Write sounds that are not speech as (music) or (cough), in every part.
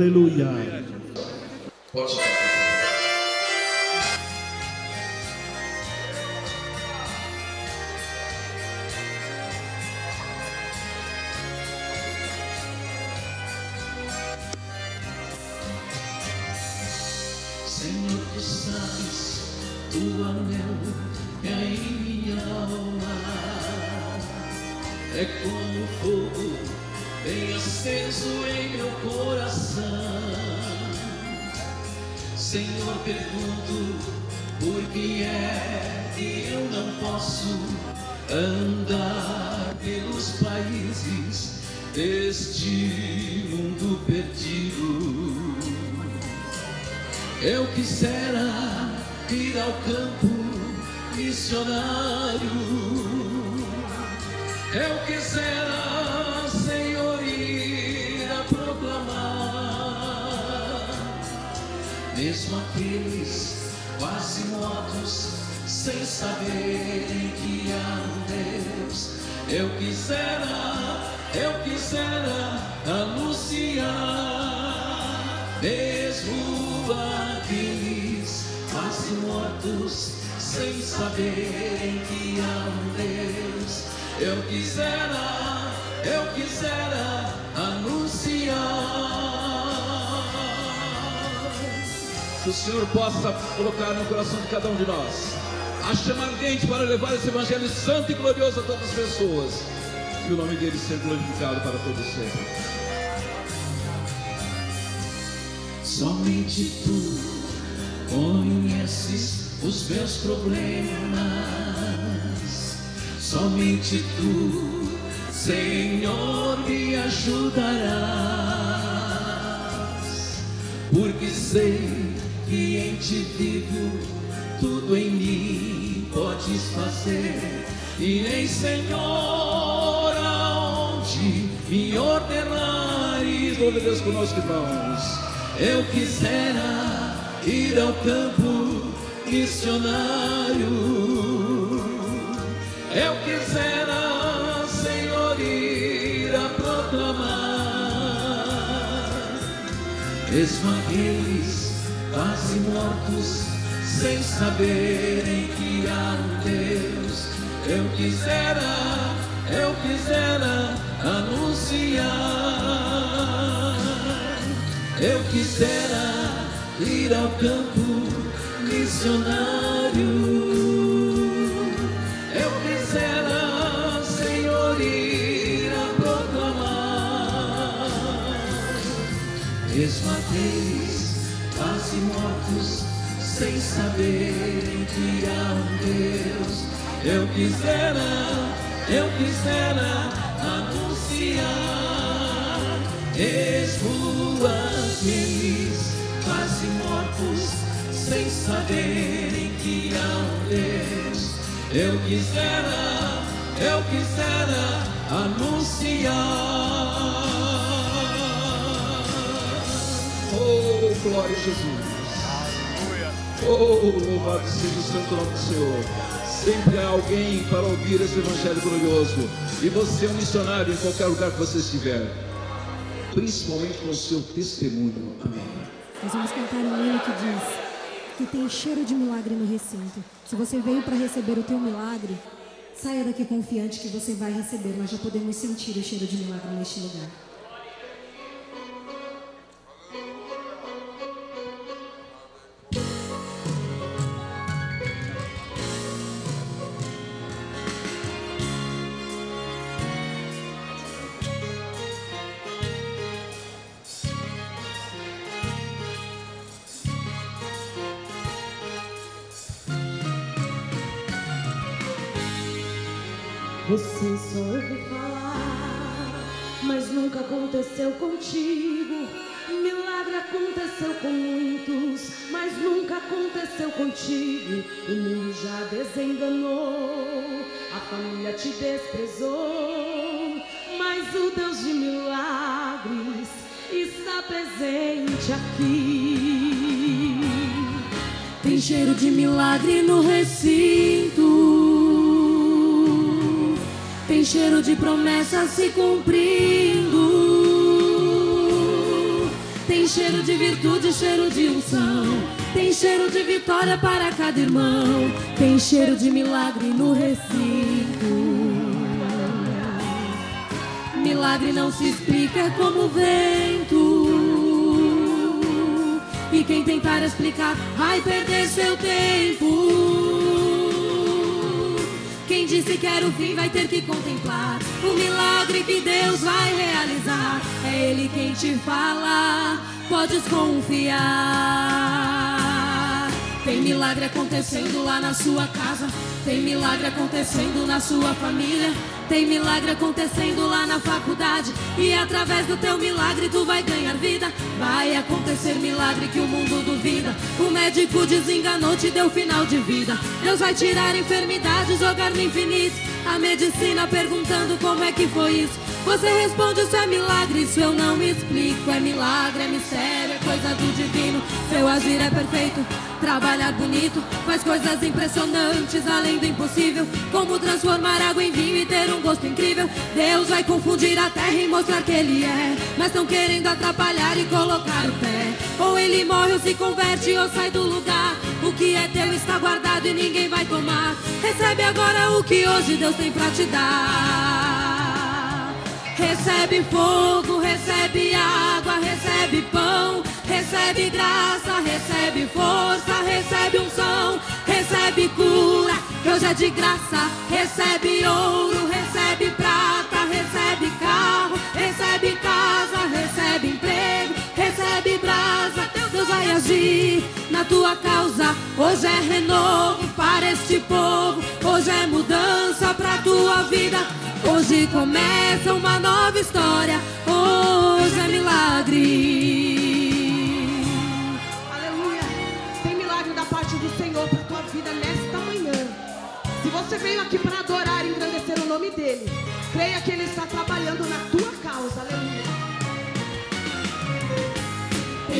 Aleluia. Colocar no coração de cada um de nós a chama ardente para levar esse Evangelho santo e glorioso a todas as pessoas. E o nome dele ser glorificado para todos sempre. Somente tu conheces os meus problemas. Somente tu, Senhor, me ajudarás. Porque sei ti vivo, tudo em mim podes fazer. Nem, Senhor, aonde me ordenares. Glória a Deus conosco, irmãos. Eu quisera ir ao campo missionário. Eu quisera, Senhor, ir a proclamar. Mesmo aqueles quase mortos, sem saberem que há um Deus. Eu quisera, eu quisera anunciar. Eu quisera ir ao campo missionário. Eu quisera, Senhor, ir a proclamar. Sem saberem que há um Deus. Eu quisera, eu quisera anunciar. Mesmo aqueles quase mortos, sem saberem que há um Deus. Eu quisera, eu quisera anunciar. Oh, glória a Jesus. Oh, louvado seja o santo nome do Senhor. Sempre há alguém para ouvir esse evangelho glorioso. E você é um missionário em qualquer lugar que você estiver. Principalmente com o seu testemunho. Amém. Nós vamos cantar um hino que diz que tem cheiro de milagre no recinto. Se você veio para receber o teu milagre, saia daqui confiante que você vai receber. Nós já podemos sentir o cheiro de milagre neste lugar. Aconteceu contigo. Milagre aconteceu com muitos, mas nunca aconteceu contigo. O mundo já desenganou, a família te desprezou, mas o Deus de milagres está presente aqui. Tem cheiro de milagre no recinto. Tem cheiro de promessa se cumprindo. Tem cheiro de virtude, cheiro de unção. Tem cheiro de vitória para cada irmão. Tem cheiro de milagre no recinto. Milagre não se explica, como vento. E quem tentar explicar vai perder seu tempo. Quem disse que era o fim vai ter que contemplar o milagre que Deus vai realizar. É Ele quem te fala, podes confiar. Tem milagre acontecendo lá na sua casa, tem milagre acontecendo na sua família. Tem milagre acontecendo lá na faculdade. E através do teu milagre tu vai ganhar vida. Vai acontecer milagre que o mundo duvida. O médico desenganou, te deu final de vida. Deus vai tirar enfermidade, jogar no infinito. A medicina perguntando como é que foi isso Você responde isso é milagre, isso eu não explico É milagre, é mistério, é coisa do divino Seu agir é perfeito Trabalhar bonito, faz coisas impressionantes além do impossível. Como transformar água em vinho e ter um gosto incrível. Deus vai confundir a terra e mostrar que Ele é. Mas estão querendo atrapalhar e colocar o pé. Ou ele morre ou se converte ou sai do lugar. O que é teu está guardado e ninguém vai tomar. Recebe agora o que hoje Deus tem pra te dar. Recebe fogo, recebe água, recebe pão. Recebe graça, recebe força, recebe unção, recebe cura, que hoje é de graça. Recebe ouro, recebe prata, recebe carro, recebe casa, recebe emprego, recebe brasa. Deus vai agir tua causa. Hoje é renovo para este povo, hoje é mudança para tua vida. Hoje começa uma nova história, hoje é milagre. você veio aqui para adorar e engrandecer o nome dele, creia que ele está trabalhando na tua causa. Aleluia.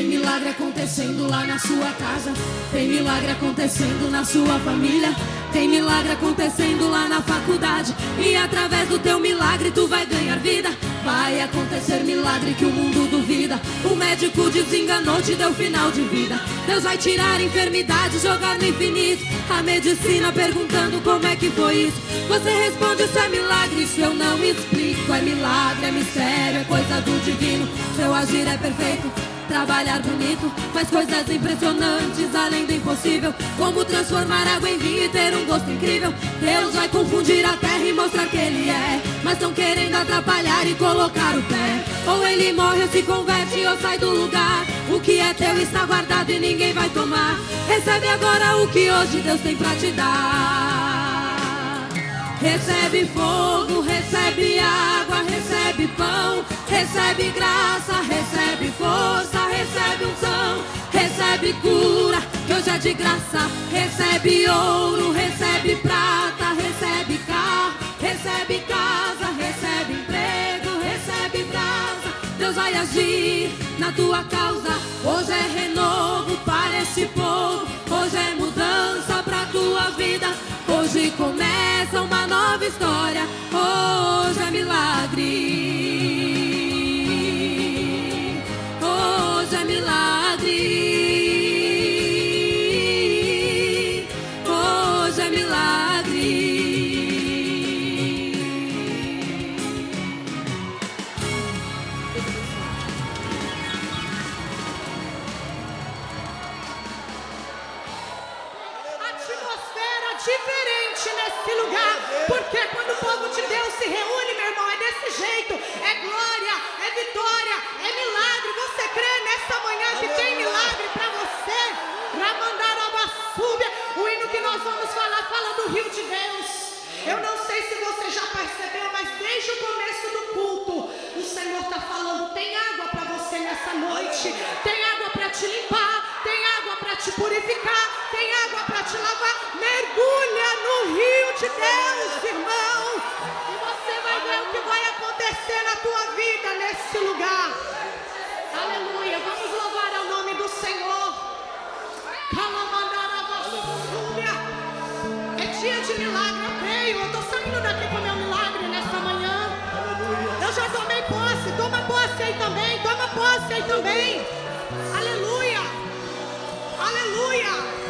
Tem milagre acontecendo lá na sua casa. Tem milagre acontecendo na sua família. Tem milagre acontecendo lá na faculdade. E através do teu milagre tu vai ganhar vida. Vai acontecer milagre que o mundo duvida. O médico desenganou, te deu final de vida. Deus vai tirar enfermidade, jogar no infinito. A medicina perguntando como é que foi isso. Você responde: Isso é milagre, isso eu não explico. É milagre, é mistério, é coisa do divino. Seu agir é perfeito trabalhar bonito, faz coisas impressionantes além do impossível, como transformar água em vinho e ter um gosto incrível. Deus vai confundir a terra e mostrar que Ele é, mas estão querendo atrapalhar e colocar o pé. Ou ele morre ou se converte ou sai do lugar. O que é teu está guardado e ninguém vai tomar. Recebe agora o que hoje Deus tem pra te dar. Recebe fogo, recebe água, recebe pão, recebe graça, recebe força, recebe unção, recebe cura, que hoje é de graça, recebe ouro, recebe prata, recebe carro, recebe casa, recebe emprego, recebe brasa. Deus vai agir na tua causa. Hoje é renovo para esse povo, hoje é mudança tua vida. Hoje começa uma nova história, hoje é milagre. Eu não sei se você já percebeu, mas desde o começo do culto, o Senhor está falando: tem água para você nessa noite, tem água para te limpar, tem água para te purificar, tem água para te lavar. Mergulha no rio de Deus, irmão, e você vai ver o que vai acontecer na tua vida nesse lugar. Aleluia, vamos louvar ao nome do Senhor. Calamandarabasúbia. vocês também. Aleluia! Aleluia!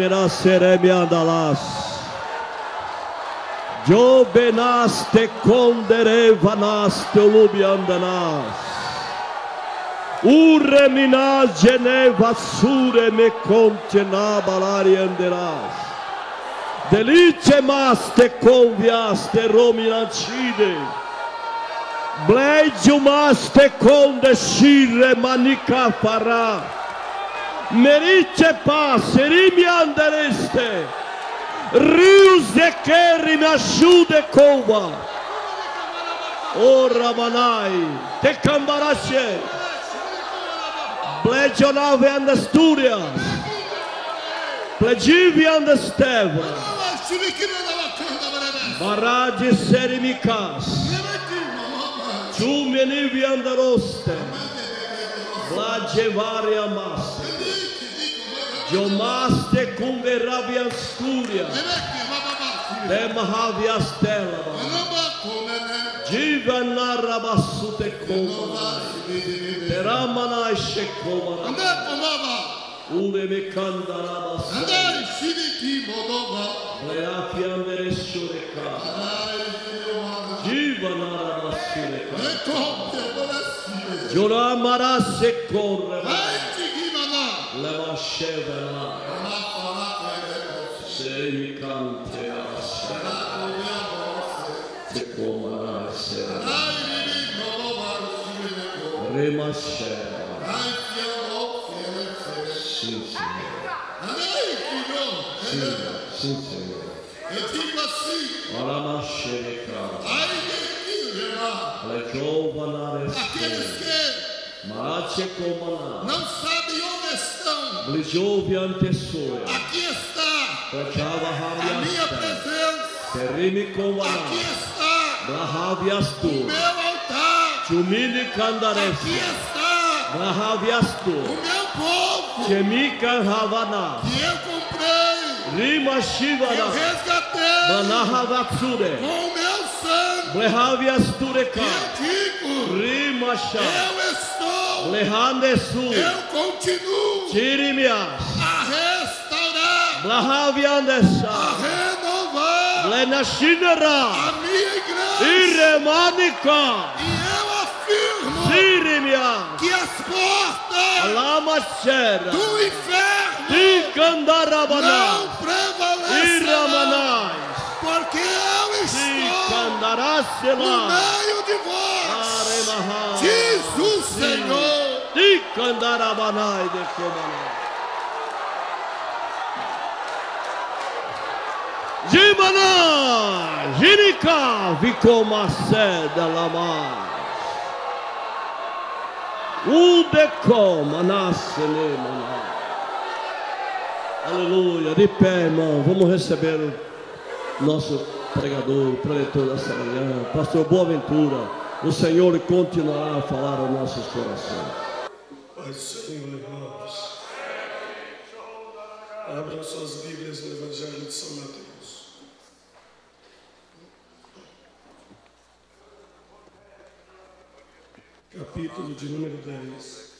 terminar Seremia Andalas. Jobenaste conderevanaste lubiandanas. Ureminas geneva sure me conte na contena balarianderas. Delice maste conviaste rominacide. Blegiumaste conde shire manica farà. merice paseri mi andereste, rius de cheri mi asciude cova, o rabanai, te cambarasce, plecionave ande Asturias, plegivi ande Steva, baraggi seri mi cas, ciumeni vi ande roste, vlage varia Yomaste kumberabias kuria. Demahavias telaba. Jivana rabasute kumana. Teramana shekumana. Ureme kandara basute. Sidiki bodova. Reafia mereshureka. Jivana rabasureka. Yoramara sekorema. Leva shevela. Sei kante ashe. Sekomara se. Rema sheva. Sim, Senhor. Sim, sim, Senhor. Orama que Marache komana. não sabem onde estão, aqui está a minha presença, aqui está o meu altar, aqui está o meu povo. Que eu comprei, Rima eu resgatei. Com o meu sangue. Eu digo, eu estou, Eu continuo a restaurar, a renovar Blenashinera. a minha igreja. Iremanika. E eu afirmo que as portas do inferno não Iramanais. porque eu estou no meio de vós. O. Tikandarabanai de Komanai. Jimana, Jirika, Vikomaceda Lama. Udeko, Manassene, Maná. Aleluia, de pé, irmão, vamos receber o nosso pregador, preletor dessa manhã, pastor Boaventura. O Senhor continuará a falar aos nossos corações. Pai do Senhor, irmãos. Abram suas Bíblias no Evangelho de São Mateus. Capítulo de número 10.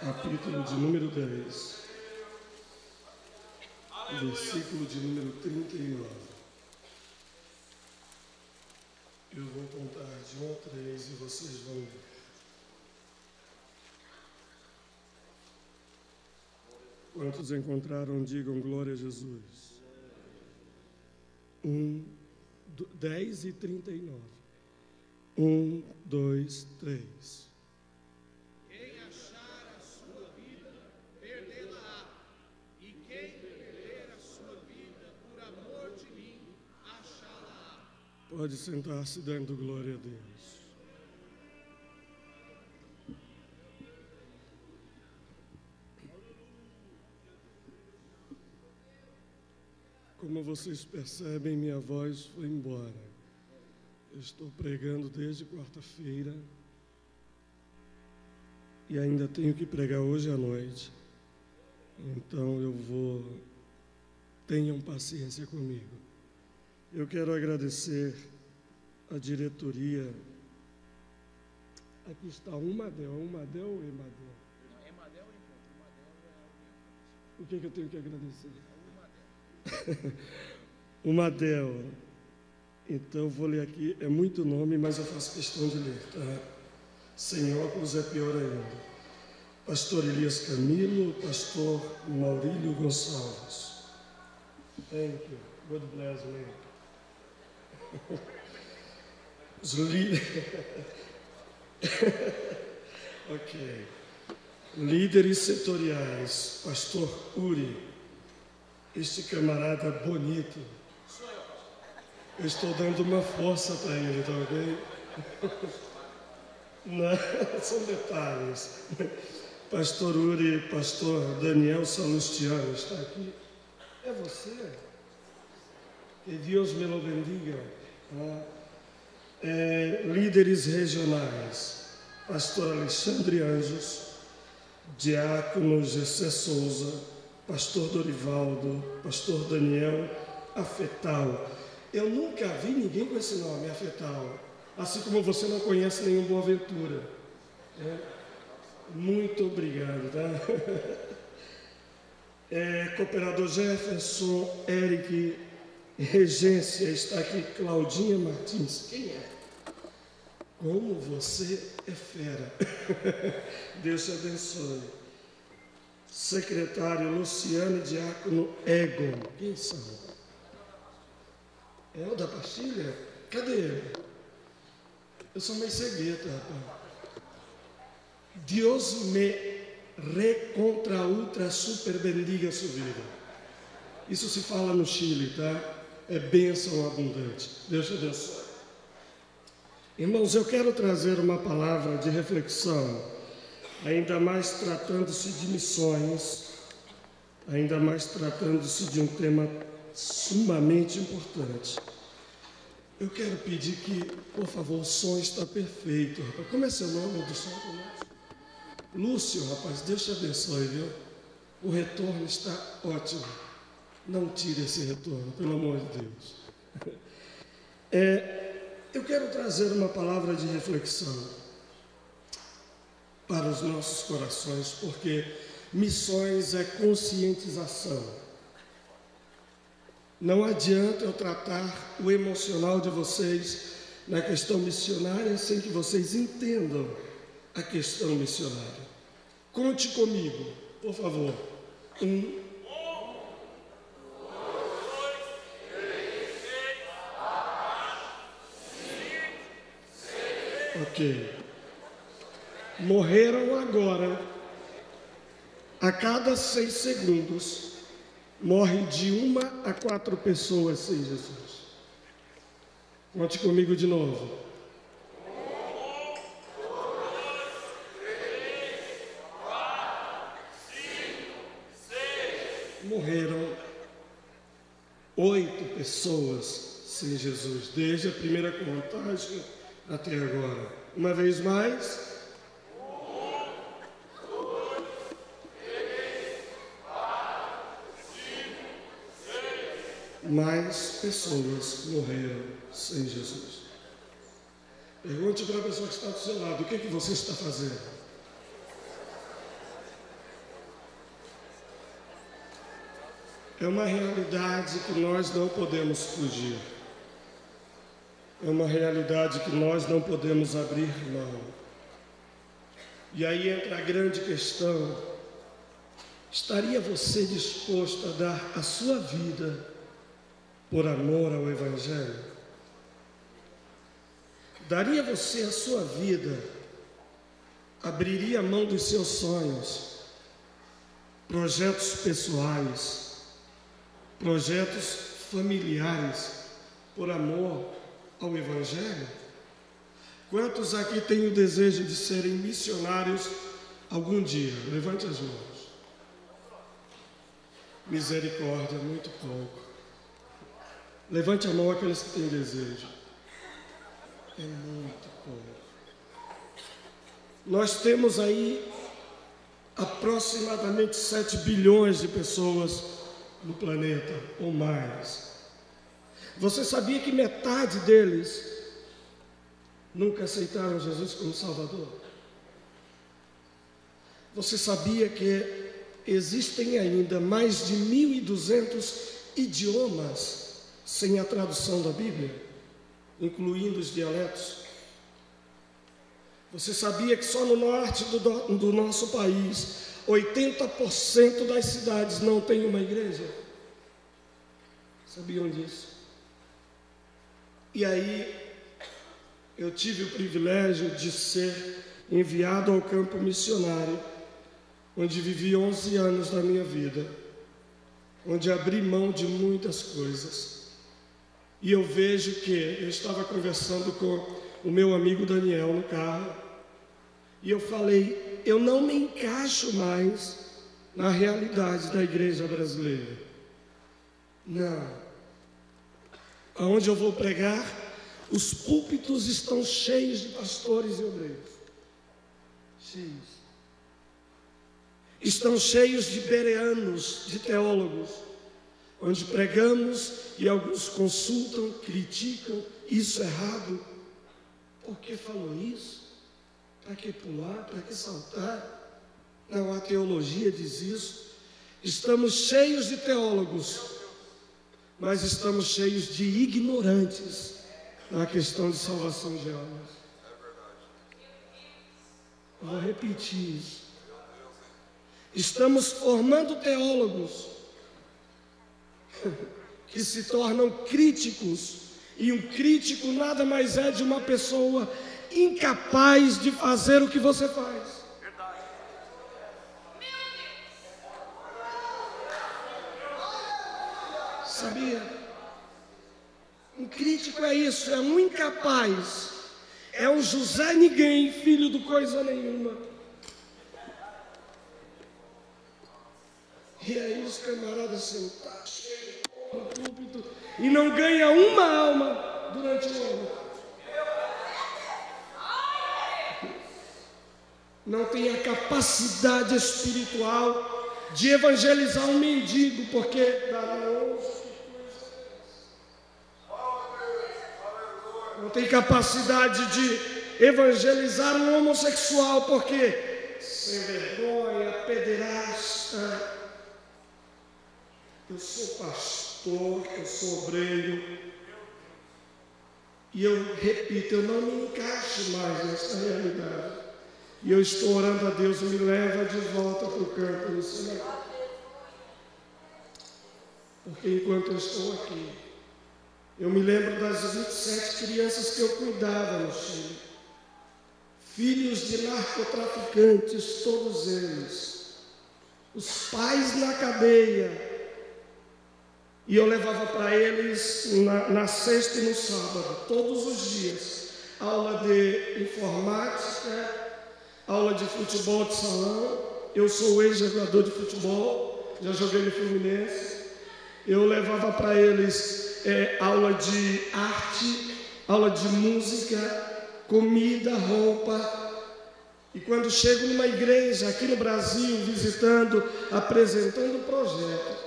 Capítulo de número 10. Versículo de número 39. Eu vou contar de 1 a 3 e vocês vão ver. Quantos encontraram, digam glória a Jesus. 1, 10 e 39. 1, 2, 3. Quem Pode sentar-se dando glória a Deus. Como vocês percebem, minha voz foi embora. Eu estou pregando desde quarta-feira e ainda tenho que pregar hoje à noite. Então eu vou. Tenham paciência comigo. Eu quero agradecer a diretoria. Aqui está o Madel. O Madel ou Emadel? O que, que eu tenho que agradecer? (laughs) o Madel. Então vou ler aqui, é muito nome, mas eu faço questão de ler, tá? Sem óculos é pior ainda. Pastor Elias Camilo, Pastor Maurílio Gonçalves. Thank you. God bless me. Os líderes. (laughs) ok. Líderes setoriais, Pastor Uri, este camarada bonito. Eu estou dando uma força para ele, tá ok? (laughs) Não, (laughs) são detalhes. Pastor Uri, Pastor Daniel Salustiano está aqui. É você? Que Deus me lo bendiga. Ah, é, líderes regionais, Pastor Alexandre Anjos, Diácono Gessé Souza, Pastor Dorivaldo, Pastor Daniel Afetal. Eu nunca vi ninguém com esse nome, Afetal. Assim como você não conhece nenhum Boaventura. É, muito obrigado, tá? (laughs) É, cooperador Jefferson, Eric, Regência, está aqui Claudinha Martins. Quem é? Como você é fera. (laughs) Deus te abençoe. Secretário Luciano Diácono Egon. Quem são? É o da pastilha? Cadê ele? Eu sou meio cegueta, rapaz. Deus me recontra ultra super bendiga sua vida. Isso se fala no Chile, tá? É bênção abundante. Deus te abençoe. Irmãos, eu quero trazer uma palavra de reflexão, ainda mais tratando-se de missões, ainda mais tratando-se de um tema sumamente importante. Eu quero pedir que, por favor, o som está perfeito. Rapaz. Como é seu nome do som? Lúcio, rapaz, Deus te abençoe, viu? O retorno está ótimo. Não tire esse retorno, pelo amor de Deus. (laughs) É, eu quero trazer uma palavra de reflexão para os nossos corações, porque missões é conscientização. Não adianta eu tratar o emocional de vocês na questão missionária sem que vocês entendam a questão missionária. Conte comigo, por favor. Um, Ok. Morreram agora, a cada seis segundos, morre de uma a quatro pessoas sem Jesus. Conte comigo de novo. Morreram oito pessoas sem Jesus, desde a primeira contagem até agora. Uma vez mais. Mais pessoas morreram sem Jesus. Pergunte para a pessoa que está do seu lado: o que, é que você está fazendo? É uma realidade que nós não podemos fugir é uma realidade que nós não podemos abrir mão. E aí entra a grande questão: estaria você disposto a dar a sua vida por amor ao Evangelho? Daria você a sua vida, abriria a mão dos seus sonhos, projetos pessoais, projetos familiares, por amor ao Evangelho? Quantos aqui têm o desejo de serem missionários algum dia? Levante as mãos. Misericórdia, muito pouco. Levante a mão aqueles que têm desejo. É muito pouco. Nós temos aí aproximadamente 7 bilhões de pessoas no planeta, ou mais. Você sabia que metade deles nunca aceitaram Jesus como Salvador? Você sabia que existem ainda mais de 1.200 idiomas sem a tradução da Bíblia? incluindo os dialetos? Você sabia que só no norte do, do, nosso país, 80% das cidades não tem uma igreja? Sabiam disso? E aí, eu tive o privilégio de ser enviado ao campo missionário, onde vivi 11 anos da minha vida, onde abri mão de muitas coisas. E eu vejo que eu estava conversando com o meu amigo Daniel no carro, e eu falei: eu não me encaixo mais na realidade da igreja brasileira. Não. Aonde eu vou pregar, os púlpitos estão cheios de pastores e obreiros. Cheios. Estão cheios de bereanos, de teólogos, onde pregamos e alguns consultam, criticam, isso é errado. Por que falou isso? Para que pular? Para que saltar? Não, a teologia diz isso. Estamos cheios de teólogos, mas estamos cheios de ignorantes na questão de salvação de almas. Vou repetir isso. Estamos formando teólogos (laughs) que se tornam críticos, e um crítico nada mais é de uma pessoa incapaz de fazer o que você faz. Sabia? Um crítico é isso, é um incapaz, é um José Ninguém, filho do coisa nenhuma. E aí os camaradas sentados no púlpito e não ganha uma alma durante o ano. Não tem a capacidade espiritual de evangelizar um mendigo, porque dá nojo. Não tem capacidade de evangelizar um homossexual, porque sem vergonha, pederasta. Eu sou pastor, eu sou obreiro. E eu repito, eu não me encaixo mais nessa realidade. E eu estou orando a Deus, me leva de volta para o campo missionário. Porque enquanto eu estou aqui, eu me lembro das 27 crianças que eu cuidava no Chile. Filhos de narcotraficantes, todos eles. Os pais na cadeia. E eu levava para eles na, na sexta e no sábado, todos os dias, aula de informática, aula de futebol de salão. Eu sou ex-jogador de futebol, já joguei no Fluminense. Eu levava para eles é, aula de arte, aula de música, comida, roupa. E quando chego numa igreja aqui no Brasil, visitando, apresentando um projeto,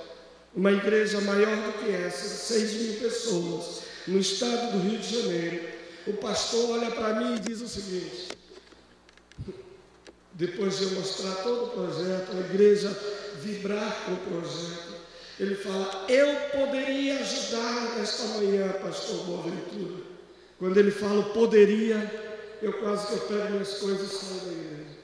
uma igreja maior do que essa, 6 mil pessoas, no estado do Rio de Janeiro, o pastor olha para mim e diz o seguinte: depois de eu mostrar todo o projeto, a igreja vibrar com o projeto, ele fala: Eu poderia ajudar nesta manhã, pastor Boaventura. Quando ele fala poderia, eu quase que eu pego minhas coisas e saio da igreja.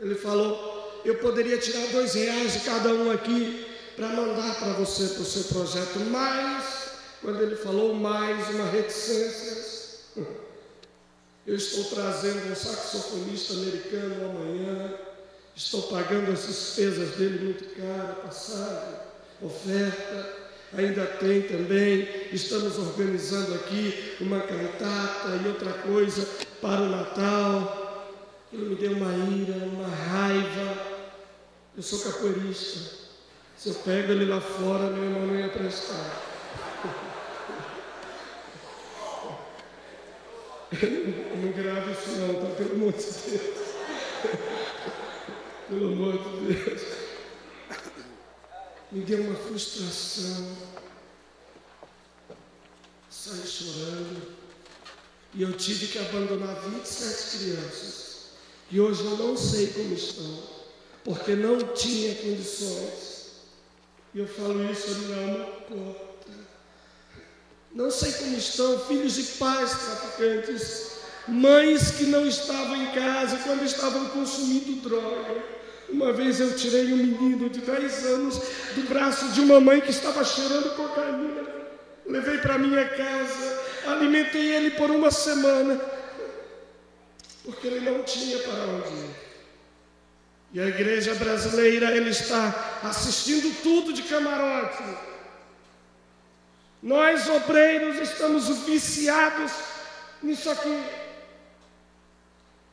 Ele falou: Eu poderia tirar dois reais de cada um aqui para mandar para você para o seu projeto. Mas, quando ele falou mais, uma reticência, (laughs) eu estou trazendo um saxofonista americano amanhã. Estou pagando as despesas dele muito caro, passagem oferta. Ainda tem também, estamos organizando aqui uma cantata e outra coisa para o Natal. Ele me deu uma ira, uma raiva. Eu sou capoeirista. Se eu pego ele lá fora, meu irmão não ia prestar. Não grave isso não, tá? Pelo amor de Deus. Pelo amor de Deus me deu uma frustração. Saí chorando. E eu tive que abandonar 27 crianças. E hoje eu não sei como estão, porque não tinha condições. E eu falo isso, ele não é uma cota. Não sei como estão, filhos de pais traficantes, mães que não estavam em casa quando estavam consumindo droga. Uma vez eu tirei um menino de 10 anos do braço de uma mãe que estava cheirando cocaína. Levei para minha casa, alimentei ele por uma semana, porque ele não tinha para onde ir. E a igreja brasileira, ele está assistindo tudo de camarote. Nós, obreiros, estamos viciados nisso aqui.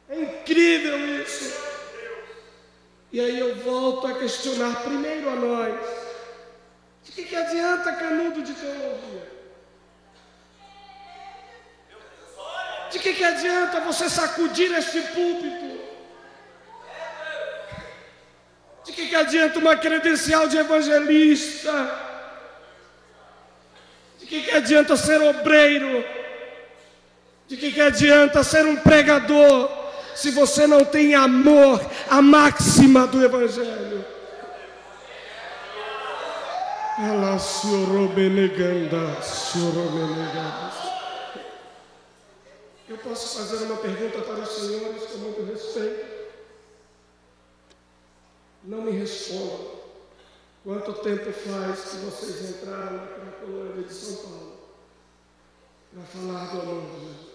É incrível isso. E aí eu volto a questionar primeiro a nós. De que, que adianta canudo de teologia? De que, que adianta você sacudir este púlpito? De que, que adianta uma credencial de evangelista? De que, que adianta ser obreiro? De que, que adianta ser um pregador se você não tem amor, a máxima do Evangelho? Ela sorobeneganda, sorobeneganda. Eu posso fazer uma pergunta para os senhores com muito respeito? Não me respondam. Quanto tempo faz que vocês entraram na Cracolândia de São Paulo para falar do amor de Jesus?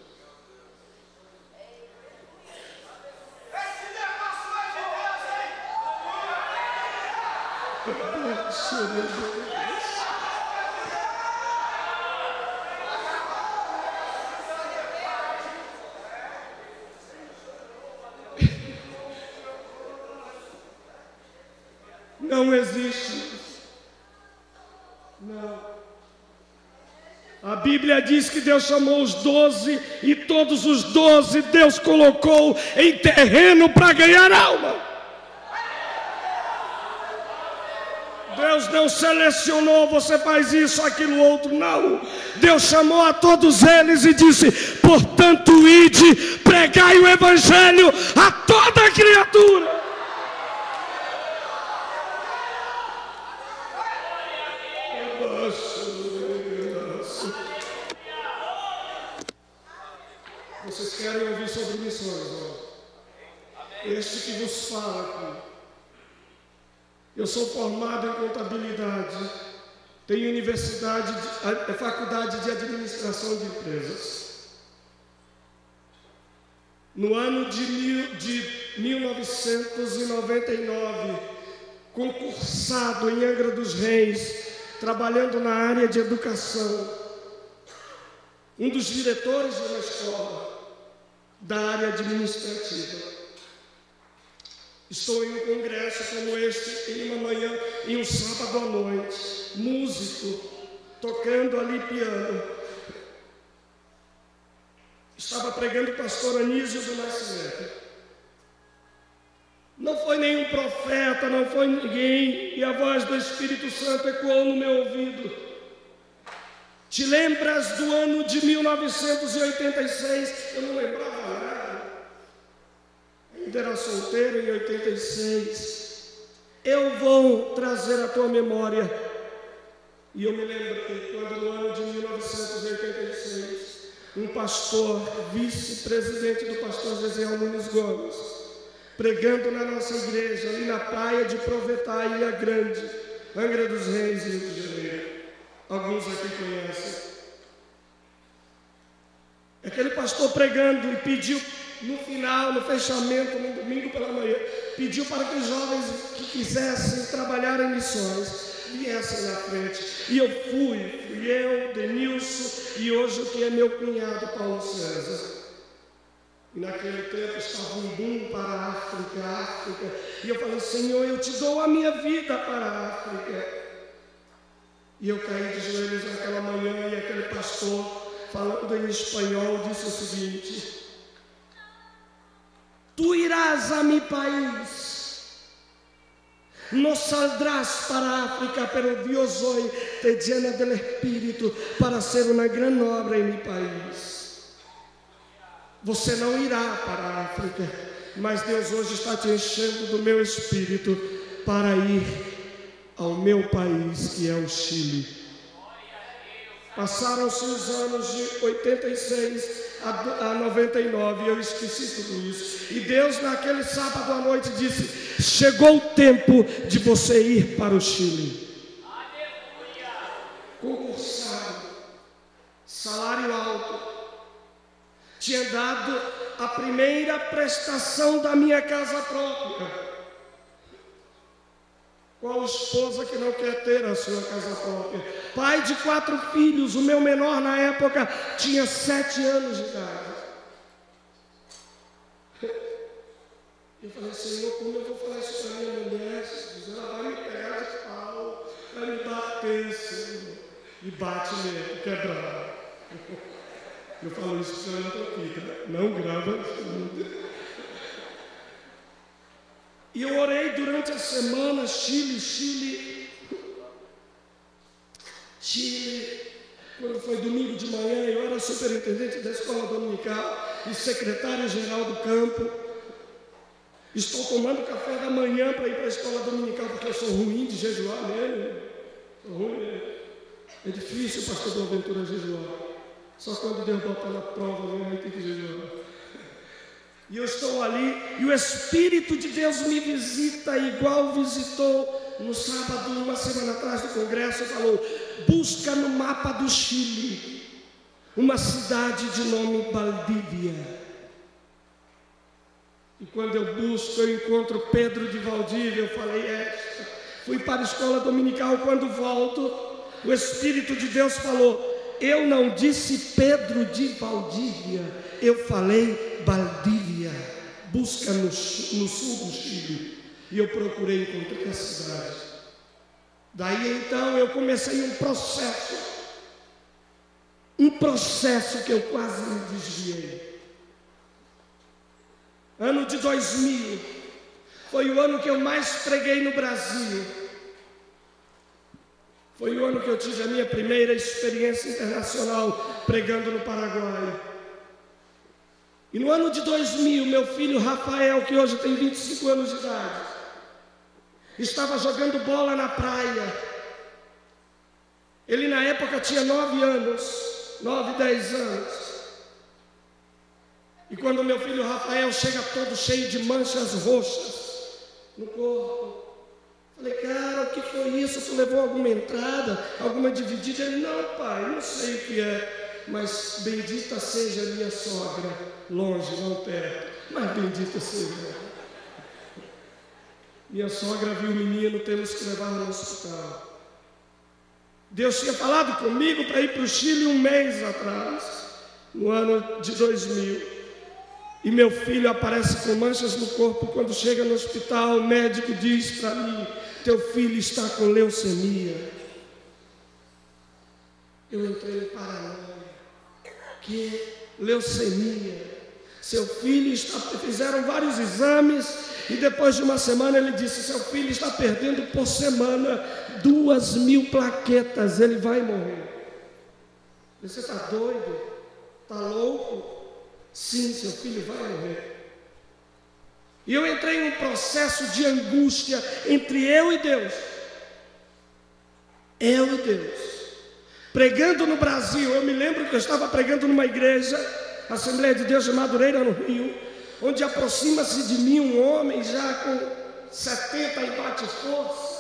Não existe. Não. A Bíblia diz que Deus chamou os doze e todos os doze Deus colocou em terreno para ganhar alma. Deus selecionou, você faz isso, aquilo, outro, não. Deus chamou a todos eles e disse: portanto, ide, pregai o Evangelho a toda criatura. Vocês querem ouvir sobre missões, ó. Este que vos fala aqui. Eu sou formado em contabilidade, tenho universidade, de, a, faculdade de administração de empresas. No ano de, mil, de 1999, concursado em Angra dos Reis, trabalhando na área de educação, um dos diretores de uma escola da área administrativa. Estou em um congresso como este, em uma manhã, em um sábado à noite, músico, tocando ali piano. Estava pregando o pastor Anísio do Nascimento. Não foi nenhum profeta, não foi ninguém, e a voz do Espírito Santo ecoou no meu ouvido. Te lembras do ano de 1986? Eu não lembrava nada era solteiro em 86. Eu vou trazer a tua memória. E eu me lembrei quando no ano de 1986, um pastor, vice-presidente do pastor José Nunes Gomes, pregando na nossa igreja, ali na praia de Provetá, Ilha Grande, Angra dos Reis, Rio de Janeiro. Alguns aqui conhecem. Aquele pastor pregando e pediu no final, no fechamento, no domingo pela manhã, pediu para que os jovens que quisessem trabalhar em missões viessem na frente. E eu fui, fui eu, Denilson, e hoje o que é meu cunhado, Paulo César. E naquele tempo estava um boom para a África, a África. E eu falei, Senhor, eu te dou a minha vida para a África. E eu caí de joelhos naquela manhã e aquele pastor, falando em espanhol, disse o seguinte: Tu irás a mi país. No saldrás para a África, pero Dios hoy te llena del Espírito para ser uma grande obra em mi país. Você não irá para a África, mas Deus hoje está te enchendo do meu Espírito para ir ao meu país, que é o Chile. Passaram-se os anos de 86 a a 99, eu esqueci tudo isso. E Deus, naquele sábado à noite, disse: Chegou o tempo de você ir para o Chile. Concursado, salário alto, tinha dado a primeira prestação da minha casa própria. Qual esposa que não quer ter a sua casa própria? Pai de quatro filhos, o meu menor na época tinha sete anos de idade. Eu falei, Senhor, como eu vou falar isso para minha mulher? Ela vai me pegar de pau, vai me bater, Senhor. E bate mesmo, quebrar. Eu falo isso para ela aqui, tá? Não grava isso. E eu orei durante a semana, Chile, Chile, Chile. Quando foi domingo de manhã, eu era superintendente da escola dominical e secretário-geral do campo. Estou tomando café da manhã para ir para a escola dominical, porque eu sou ruim de jejuar mesmo. Sou ruim mesmo. É difícil, pastor do Aventura, jejuar. Só quando Deus bota na prova mesmo, aí tem que jejuar. E eu estou ali e o Espírito de Deus me visita, igual visitou no sábado, uma semana atrás do congresso, falou: busca no mapa do Chile uma cidade de nome Valdívia. E quando eu busco, eu encontro Pedro de Valdívia. Eu falei, esta. Fui para a escola dominical. Quando volto, o Espírito de Deus falou: Eu não disse Pedro de Valdívia, eu falei Valdívia. Busca no, no sul do Chile. E eu procurei encontrar a cidade. Daí então eu comecei um processo. Um processo que eu quase me desviei. Ano de 2000 foi o ano que eu mais preguei no Brasil. Foi o ano que eu tive a minha primeira experiência internacional pregando no Paraguai. E no ano de 2000, meu filho Rafael, que hoje tem 25 anos de idade, estava jogando bola na praia. Ele na época tinha 9 anos, 9, 10 anos. E quando meu filho Rafael chega todo cheio de manchas roxas no corpo, falei, cara, o que foi isso? Tu levou alguma entrada, alguma dividida? Ele, não, pai, não sei o que é, mas bendita seja minha sogra, longe, não perto, mas bendita seja. Minha sogra viu o menino, temos que levar no hospital. Deus tinha falado comigo para ir para o Chile um mês atrás, no ano de 2000. E meu filho aparece com manchas no corpo. Quando chega no hospital, o médico diz para mim: Teu filho está com leucemia. Eu entrei em paranoia. Que leucemia. Seu filho está. Fizeram vários exames. E depois de uma semana ele disse: Seu filho está perdendo por semana duas mil plaquetas. Ele vai morrer. Você está doido? Está louco? Sim, seu filho vai morrer. E eu entrei em um processo de angústia entre eu e Deus. Eu e Deus. Pregando no Brasil, eu me lembro que eu estava pregando numa igreja, Assembleia de Deus de Madureira, no Rio, onde aproxima-se de mim um homem já com 70 e bate força.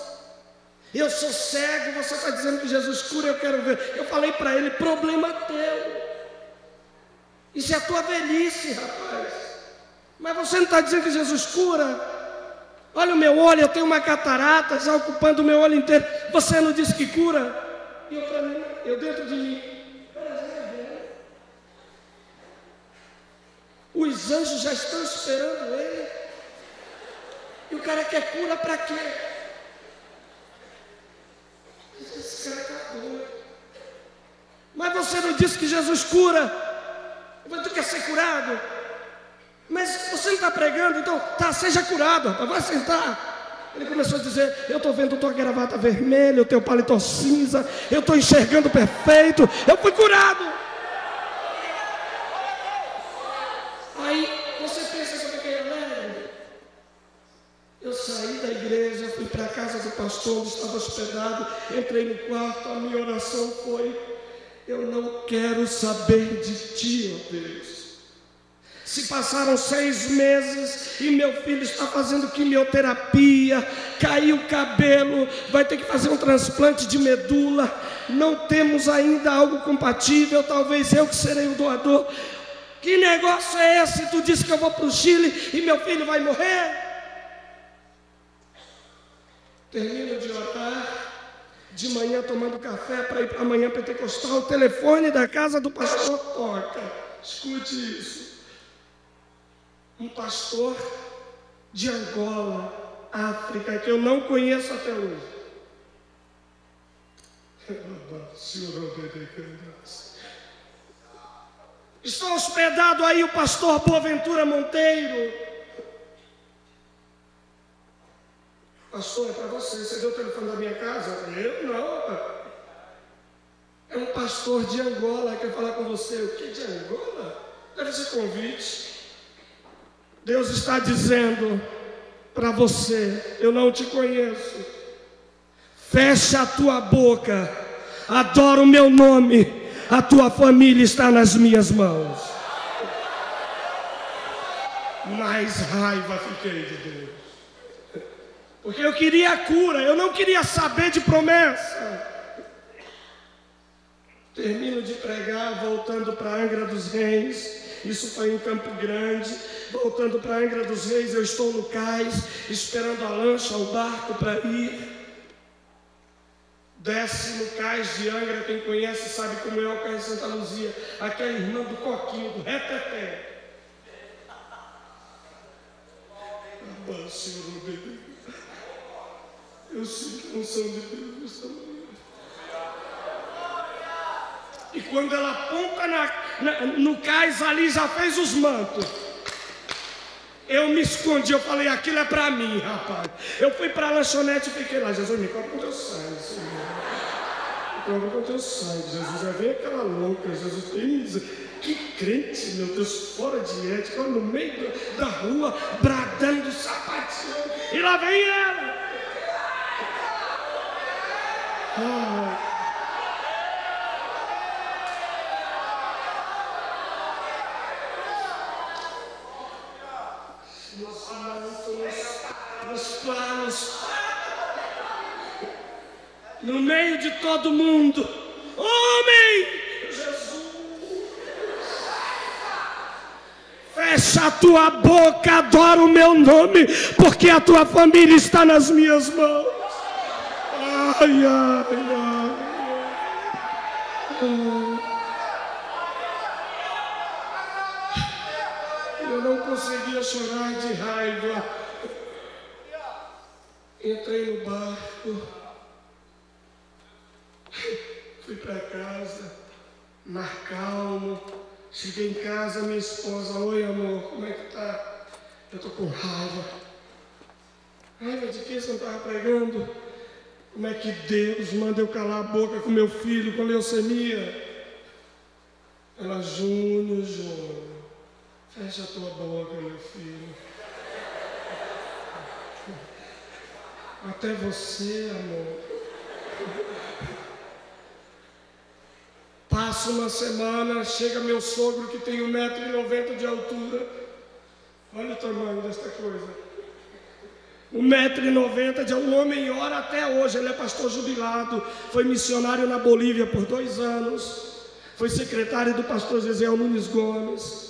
Eu sou cego, você está dizendo que Jesus cura, eu quero ver. Eu falei para ele: problema teu. Isso é a tua velhice, rapaz. Mas você não está dizendo que Jesus cura? Olha o meu olho, eu tenho uma catarata já ocupando o meu olho inteiro. Você não disse que cura? E eu, mim, eu dentro de mim. Os anjos já estão esperando ele. E o cara quer cura para quê? Esse cara está doido. Mas você não disse que Jesus cura? Tu quer ser curado? Mas você não está pregando, então tá, seja curado, vai sentar. Ele começou a dizer: Eu estou vendo tua gravata vermelha, o teu paletó cinza, eu estou enxergando perfeito, eu fui curado. Aí você pensa que eu fiquei alegre? Eu saí da igreja, fui para a casa do pastor onde estava hospedado, entrei no quarto, a minha oração foi: Eu não quero saber de ti, ó Deus. Se passaram seis meses e meu filho está fazendo quimioterapia, caiu o cabelo, vai ter que fazer um transplante de medula. Não temos ainda algo compatível, talvez eu que serei o doador. Que negócio é esse? Tu disse que eu vou para o Chile e meu filho vai morrer? Termino de orar, de manhã tomando café para ir para a manhã pentecostal. O telefone da casa do pastor toca. Escute isso. Um pastor de Angola, África, que eu não conheço até hoje. Está hospedado aí o pastor Boaventura Monteiro. Pastor, é para você. Você deu o telefone da minha casa? Eu não. É um pastor de Angola que quer falar com você. O que de Angola? Deve ser convite. Deus está dizendo para você: eu não te conheço. Fecha a tua boca. Adora o meu nome. A tua família está nas minhas mãos. Mais raiva fiquei de Deus. Porque eu queria a cura, eu não queria saber de promessa. Termino de pregar, voltando para Angra dos Reis. Isso foi em Campo Grande. Voltando para Angra dos Reis, eu estou no cais, esperando a lancha, o barco para ir. Desce no cais de Angra, quem conhece sabe como é o cais de Santa Luzia. Aquela irmã do coquinho, do reteté. Ah, Senhor. Eu sinto unção de Deus nesta manhã. E quando ela aponta na, na, no cais ali, já fez os mantos. Eu me escondi, eu falei, aquilo é para mim, rapaz. Eu fui para a lanchonete e fiquei lá, Jesus, me cobra com teu sangue, Senhor. Me cobra com teu sangue, Jesus. Já vem aquela louca, Jesus que crente, meu Deus, fora de ética, no meio da rua, bradando, sapateando. E lá vem ela. Nos nos planos, no meio de todo mundo, homem, Jesus, fecha a tua boca, adora o meu nome, porque a tua família está nas minhas mãos. Ai, ai, ai. Eu não conseguia chorar de raiva. Entrei no barco. Fui para casa, mar calmo. Cheguei em casa, minha esposa, oi amor, como é que tá? Eu tô com raiva. Raiva de que você não estava pregando? Como é que Deus manda eu calar a boca com meu filho com leucemia? Ela, Júnior, Júnior, fecha a tua boca, meu filho. Até você, amor. Passa uma semana, chega meu sogro que tem 1,90m de altura. Olha o tamanho desta coisa. 1,90m de um homem ora até hoje. Ele é pastor jubilado. Foi missionário na Bolívia por dois anos. Foi secretário do pastor Gisel Nunes Gomes.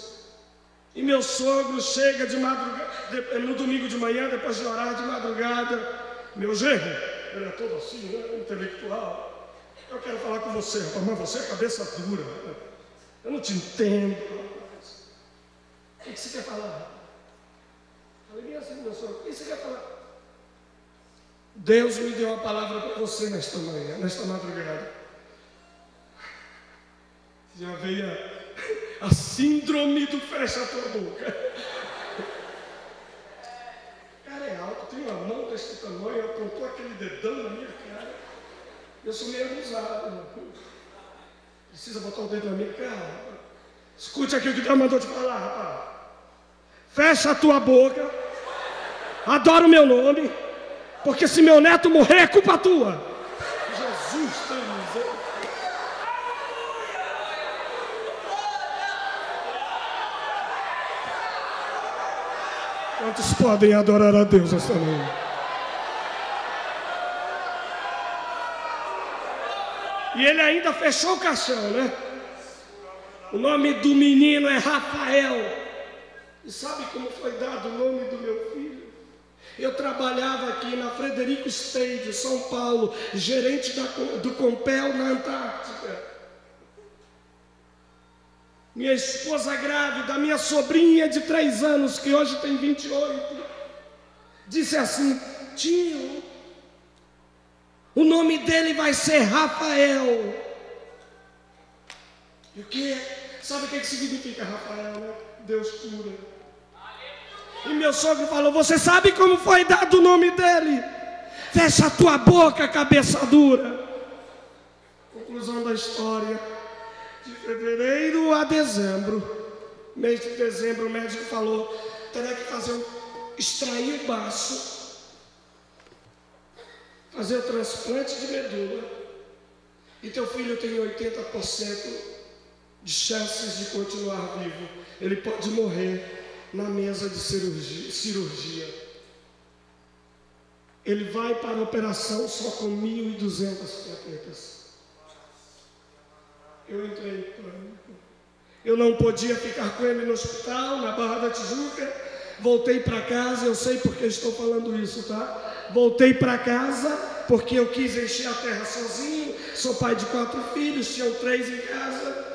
E meu sogro chega de madrugada, no domingo de manhã, depois de orar de madrugada. Meu genro, ele é todo assim, né? intelectual. Eu quero falar com você, rapaz, mas você é cabeça dura. Eu não te entendo. O que você quer falar? Falei assim, meu sogro, o que você quer falar? Deus me deu uma palavra para você nesta manhã, nesta madrugada. Já veio a, a síndrome do fecha a tua boca. Cara é alto, tem uma mão desse tamanho, apontou aquele dedão na minha cara. Eu sou meio abusado. Precisa botar o dedo na minha cara. Escute aqui o que Deus mandou te falar, rapaz. Fecha a tua boca. Adora o meu nome. Porque se meu neto morrer, é culpa tua. Jesus tem misericórdia. Quantos podem adorar a Deus essa noite? E ele ainda fechou o caixão, né? O nome do menino é Rafael. E sabe como foi dado o nome do meu filho? Eu trabalhava aqui na Frederico State, São Paulo, gerente da, do Compel na Antártica. Minha esposa grávida, minha sobrinha de três anos, que hoje tem 28, disse assim: tio, o nome dele vai ser Rafael. E o que? Sabe o que, significa Rafael, né? Deus cura. E meu sogro falou: Você sabe como foi dado o nome dele? Fecha a tua boca, cabeça dura. Conclusão da história. De fevereiro a dezembro, mês de dezembro, o médico falou: terá que fazer um, extrair o baço, fazer o transplante de medula. E teu filho tem 80% de chances de continuar vivo. Ele pode morrer na mesa de cirurgia. Ele vai para a operação só com 1.200 plaquetas. Eu entrei em pânico. Eu não podia ficar com ele no hospital, na Barra da Tijuca. Voltei para casa, eu sei porque estou falando isso, tá? Voltei para casa porque eu quis encher a terra sozinho. Sou pai de quatro filhos, tinham três em casa.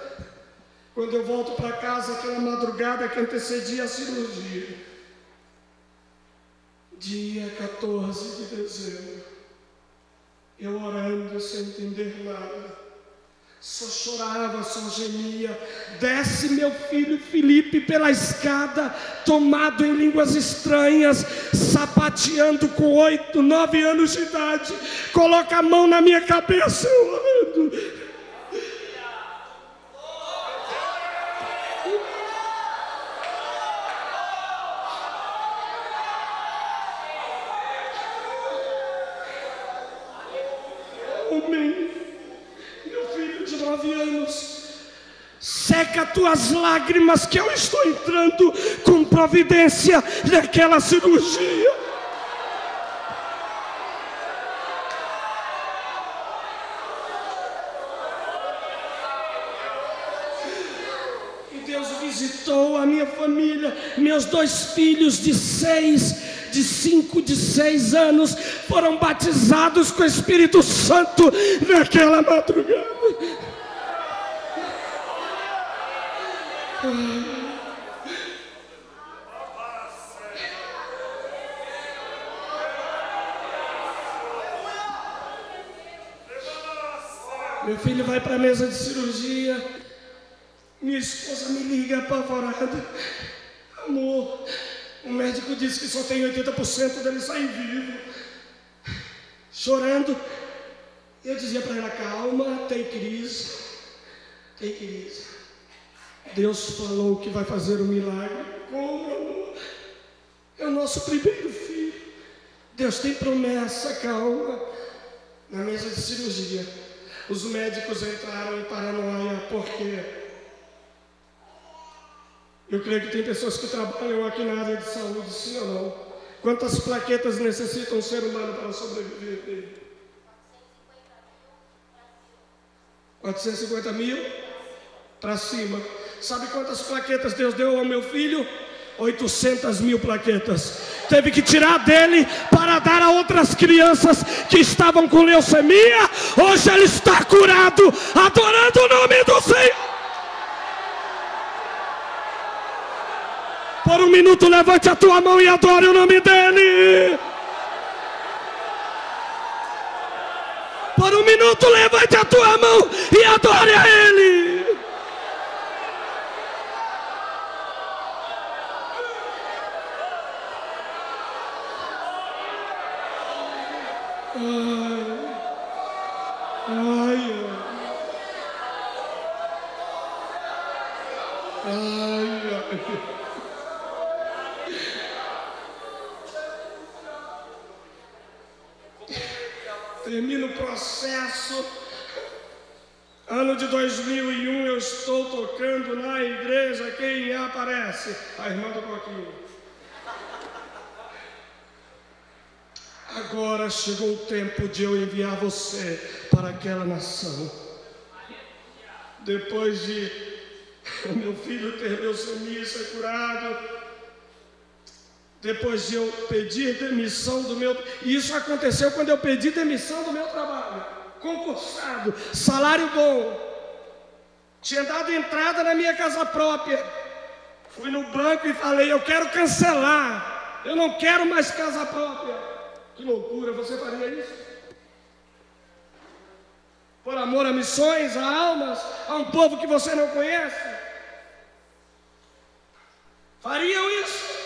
Quando eu volto para casa, aquela madrugada que antecedia a cirurgia, dia 14 de dezembro, eu orando sem entender nada, só chorava, só gemia. Desce meu filho Felipe pela escada, tomado em línguas estranhas, sapateando com oito, nove anos de idade. Coloca a mão na minha cabeça, eu orando. Amém. Meu filho de nove anos, seca tuas lágrimas que eu estou entrando com providência naquela cirurgia. Visitou a minha família, meus dois filhos de seis, de cinco, de seis anos foram batizados com o Espírito Santo naquela madrugada. Meu filho vai para a mesa de cirurgia. Minha esposa me liga apavorada. Amor, o médico disse que só tem 80% dele sair vivo. Chorando. Eu dizia para ela: calma, tem crise. Tem crise. Deus falou que vai fazer um milagre. Como? É o nosso primeiro filho. Deus tem promessa, calma. Na mesa de cirurgia, os médicos entraram em paranoia, porque eu creio que tem pessoas que trabalham aqui na área de saúde, sim ou não? Quantas plaquetas necessita um ser humano para sobreviver? 450 mil para cima. Sabe quantas plaquetas Deus deu ao meu filho? 800 mil plaquetas. Teve que tirar dele para dar a outras crianças que estavam com leucemia. Hoje ele está curado, adorando o nome do Senhor. Por um minuto, levante a tua mão e adore o nome dele. Por um minuto, levante a tua mão e adore a ele. Ai, ai, ai, ai. Termina o processo. Ano de 2001 eu tocando na igreja. Quem aparece? A irmã do Coquinho. Agora chegou o tempo de eu enviar você para aquela nação. Depois de (laughs) meu filho ter leucemia e ser curado, depois de eu pedir demissão do meu. Isso aconteceu quando eu pedi demissão do meu trabalho. Concursado, salário bom. Tinha dado entrada na minha casa própria. Fui no banco e falei: Eu quero cancelar. Eu não quero mais casa própria. Que loucura, você faria isso? Por amor a missões, a almas, a um povo que você não conhece? Fariam isso?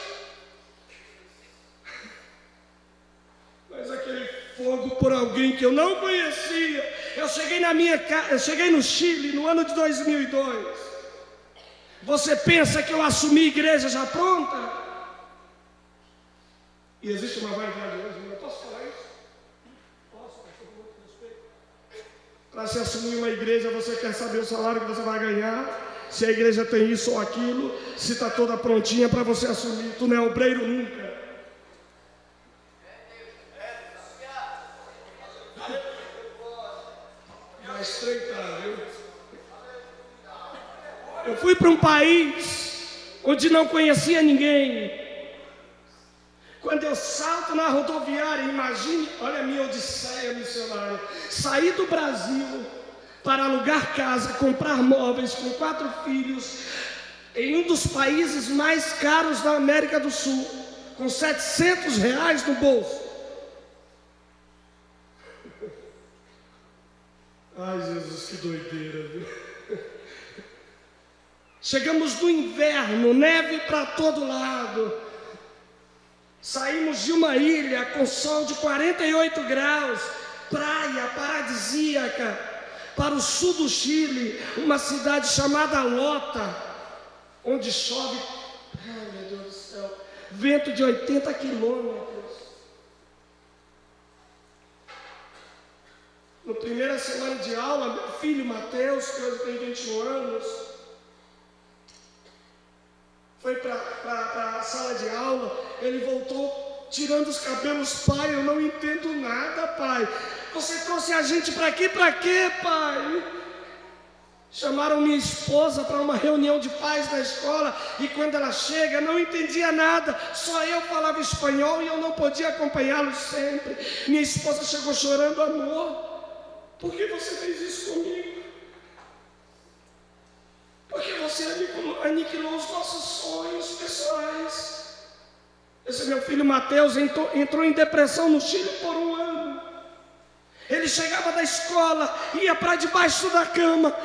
Mas aquele fogo por alguém que eu não conhecia. Eu cheguei na minha casa, eu cheguei no Chile no ano de 2002. Você pensa que eu assumi igreja já pronta? E existe uma vaidade hoje, eu posso falar isso? Posso, com muito respeito. Para se assumir uma igreja, você quer saber o salário que você vai ganhar, se a igreja tem isso ou aquilo, se está toda prontinha para você assumir. Tu não é obreiro nunca. Estreitar, viu? Eu fui para um país onde não conhecia ninguém. Quando eu salto na rodoviária, imagine, olha a minha odisseia missionária. Saí do Brasil para alugar casa, comprar móveis com quatro filhos, em um dos países mais caros da América do Sul, com 700 reais no bolso. Ai, Jesus, que doideira, viu? (laughs) Chegamos no inverno, neve para todo lado. Saímos de uma ilha com sol de 48 graus, praia paradisíaca, para o sul do Chile, uma cidade chamada Lota, onde chove, ai meu Deus do céu, vento de 80 quilômetros. Na primeira semana de aula, meu filho Mateus, que hoje tem 21 anos, foi para a sala de aula, ele voltou tirando os cabelos, pai, eu não entendo nada, pai. Você trouxe a gente para aqui para quê, pai? Chamaram minha esposa para uma reunião de pais na escola e quando ela chega, não entendia nada, só eu falava espanhol e eu não podia acompanhá-los sempre. Minha esposa chegou chorando, amor, por que você fez isso comigo? Porque você aniquilou, os nossos sonhos pessoais. Esse meu filho Mateus entrou, entrou em depressão no Chile por um ano. Ele chegava da escola, ia para debaixo da cama.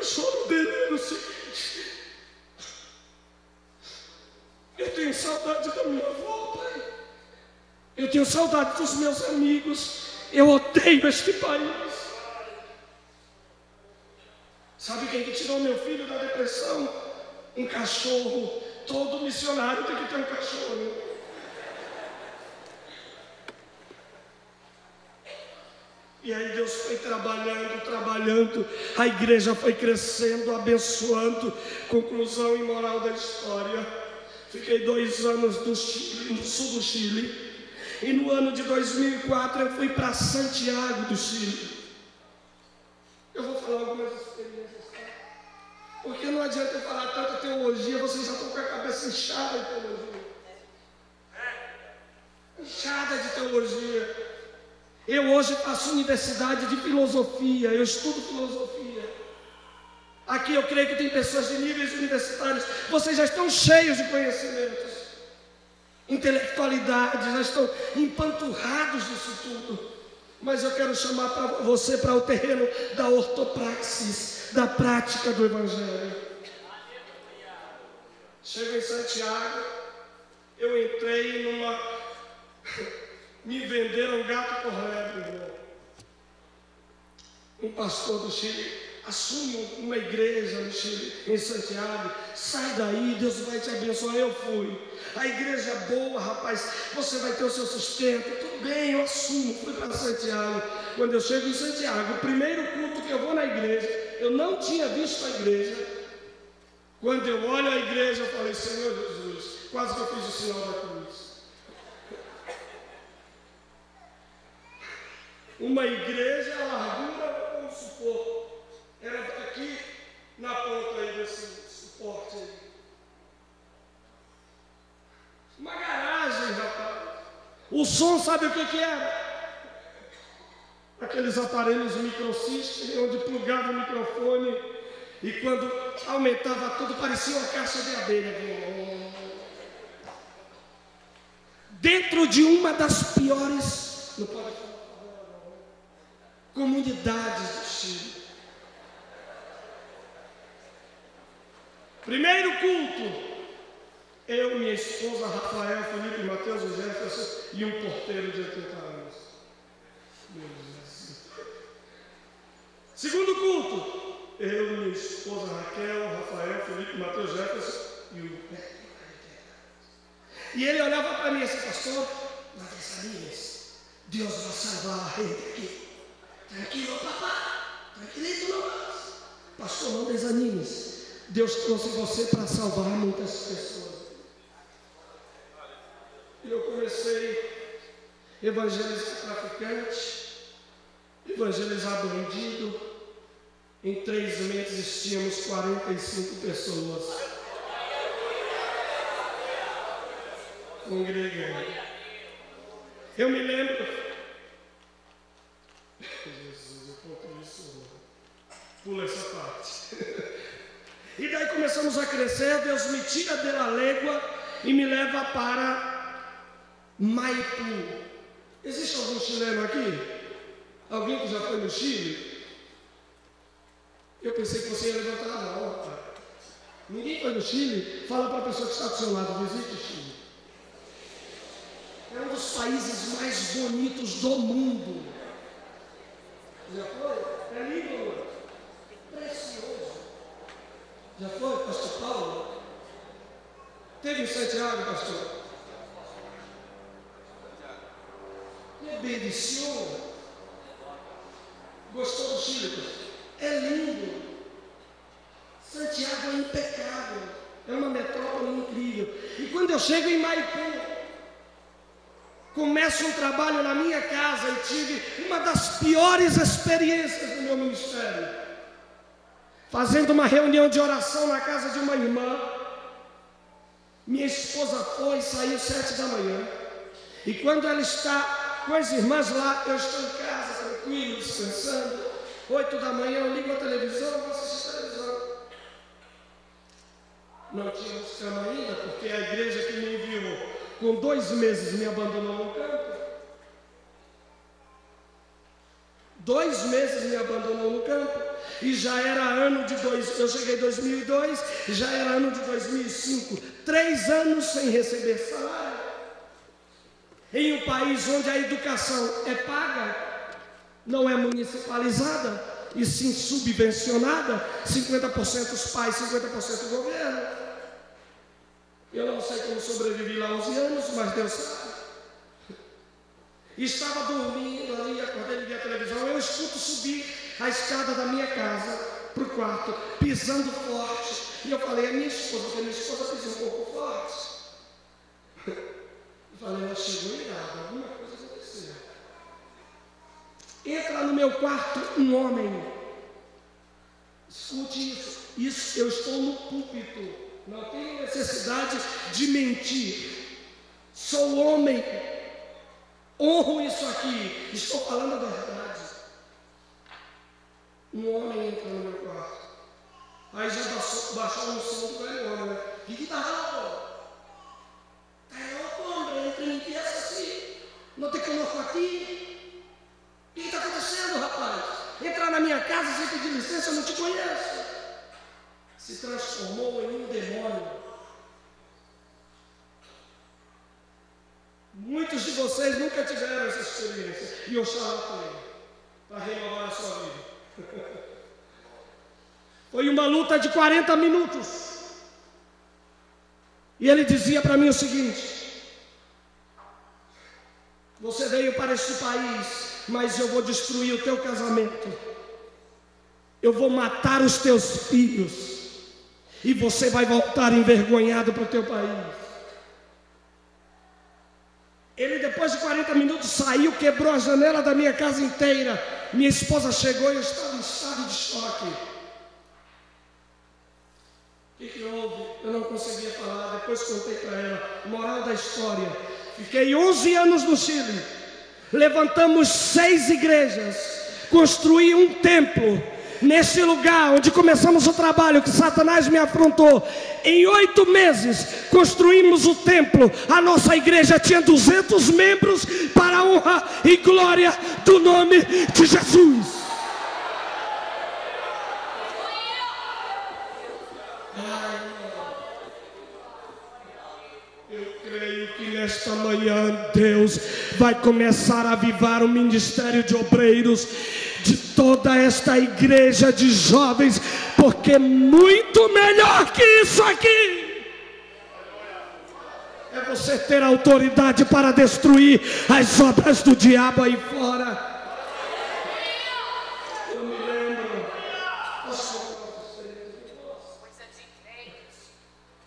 O choro dele era o seguinte: Eu tenho saudade da minha avó, pai. Eu tenho saudade dos meus amigos. Eu odeio este país. Sabe quem que tirou meu filho da depressão? Um cachorro. Todo missionário tem que ter um cachorro. E aí Deus foi trabalhando, trabalhando, a igreja foi crescendo, abençoando. Conclusão e moral da história. Fiquei dois anos no, Chile, no sul do Chile. E no ano de 2004 eu fui para Santiago do Chile. Eu vou falar algumas? Porque não adianta eu falar tanta teologia, vocês já estão com a cabeça inchada de teologia. Inchada de teologia. Eu hoje faço universidade de filosofia, eu estudo filosofia. Aqui eu creio que tem pessoas de níveis universitários, vocês já estão cheios de conhecimentos, intelectualidade, já estão empanturrados disso tudo. Mas eu quero chamar pra você para o terreno da ortopraxis, da prática do Evangelho. Chego em Santiago, eu entrei numa. (laughs) Me venderam gato por lebre. Um pastor do Chile assume uma igreja no Chile, em Santiago. Sai daí, Deus vai te abençoar. Eu fui. A igreja é boa, rapaz. Você vai ter o seu sustento. Tudo bem, eu assumo. Fui para Santiago. Quando eu chego em Santiago, o primeiro culto que eu vou na igreja, eu não tinha visto a igreja. Quando eu olho a igreja, eu falei, Senhor Jesus, quase que eu fiz o sinal da cruz. Uma igreja, a largura, vamos supor, era aqui na ponta aí desse suporte aí. Uma garagem, rapaz. O som, sabe o que, que era? Aqueles aparelhos microsystem, onde plugava o microfone e quando aumentava tudo parecia uma caixa de abelha. Dentro de uma das piores, não pode comunidades do Chile. Primeiro culto, eu, minha esposa, Rafael, Felipe, Mateus, Jefferson e um porteiro de 80 anos. Meu Deus. Segundo culto, eu, minha esposa Raquel, Rafael, Felipe, Mateus, Jefferson e o E ele olhava para mim assim, pastor, não desanimes, Deus vai salvar a gente aqui. Tranquilo, papá, tranquilito nomás. Pastor, não desanimes. Deus trouxe você para salvar muitas pessoas. E eu comecei evangelizar traficante, evangelizar bandido. Em três meses tínhamos 45 pessoas congregando. Eu me lembro. Jesus, eu conto isso. Pula essa parte. E daí começamos a crescer, Deus me tira da légua e me leva para Maipu. Existe algum chileno aqui? Alguém que já foi no Chile? Eu pensei que você ia levantar a mão. Ninguém foi no Chile? Fala para a pessoa que está do seu lado, visite o Chile. É um dos países mais bonitos do mundo. Já foi? É lindo. Precioso. Já foi, pastor Paulo? Teve em Santiago, pastor? É bendição. Gostou do Chile? pastor? É lindo. Santiago é impecável. É uma metrópole incrível. E quando eu chego em Maipu, começo um trabalho na minha casa e tive uma das piores experiências do meu ministério. Fazendo uma reunião de oração na casa de uma irmã. Minha esposa foi e saiu sete da manhã. E quando ela está com as irmãs lá, eu estou em casa, tranquilo, descansando. Oito da manhã eu ligo a televisão, vou assistir televisão. Não tínhamos cama ainda, porque a igreja que me enviou com dois meses me abandonou no campo. Dois meses me abandonou no campo. E já era ano de dois, eu cheguei em 2002, já era ano de 2005. Três anos sem receber salário. Em um país onde a educação é paga, não é municipalizada, e sim subvencionada, 50% os pais, 50% o governo. Eu não sei como sobrevivi lá 11 anos, mas Deus sabe. Estava dormindo ali, acordei, liguei a televisão, eu escuto subir a escada da minha casa para o quarto, pisando forte. E eu falei, é minha esposa, porque minha esposa pisa um pouco forte. (laughs) Eu falei, ela chegou irada, alguma coisa. Entra no meu quarto um homem. Escute isso. Isso, eu estou no púlpito. Não tenho necessidade de mentir. Sou homem. Honro isso aqui. Estou falando a verdade. Um homem entra no meu quarto. Aí já baixou, baixou um som do velho homem, né? O que está louco? Está louco, homem? Entra em empieza assim. Não te conozco a ti. O que está acontecendo, rapaz? Entrar na minha casa sem pedir licença, eu não te conheço. Se transformou em um demônio. Muitos de vocês nunca tiveram essa experiência. E eu charlatei para renovar a sua vida. (laughs) Foi uma luta de 40 minutos. E ele dizia para mim o seguinte: Você veio para este país, mas eu vou destruir o teu casamento. Eu vou matar os teus filhos. E você vai voltar envergonhado para o teu país. Ele, depois de 40 minutos, saiu, quebrou a janela da minha casa inteira. Minha esposa chegou e eu estava em estado de choque. O que, que houve? Eu não conseguia falar. Depois contei para ela. Moral da história. Fiquei 11 anos no Chile. Levantamos seis igrejas. Construí um templo nesse lugar onde começamos o trabalho que Satanás me afrontou. Em oito meses construímos o templo. A nossa igreja tinha 200 membros para a honra e glória do nome de Jesus. Eu creio que nesta manhã Deus vai começar a avivar o ministério de obreiros de toda esta igreja de jovens, porque muito melhor que isso aqui é você ter autoridade para destruir as obras do diabo aí fora. Eu me lembro. Posso contar pra vocês?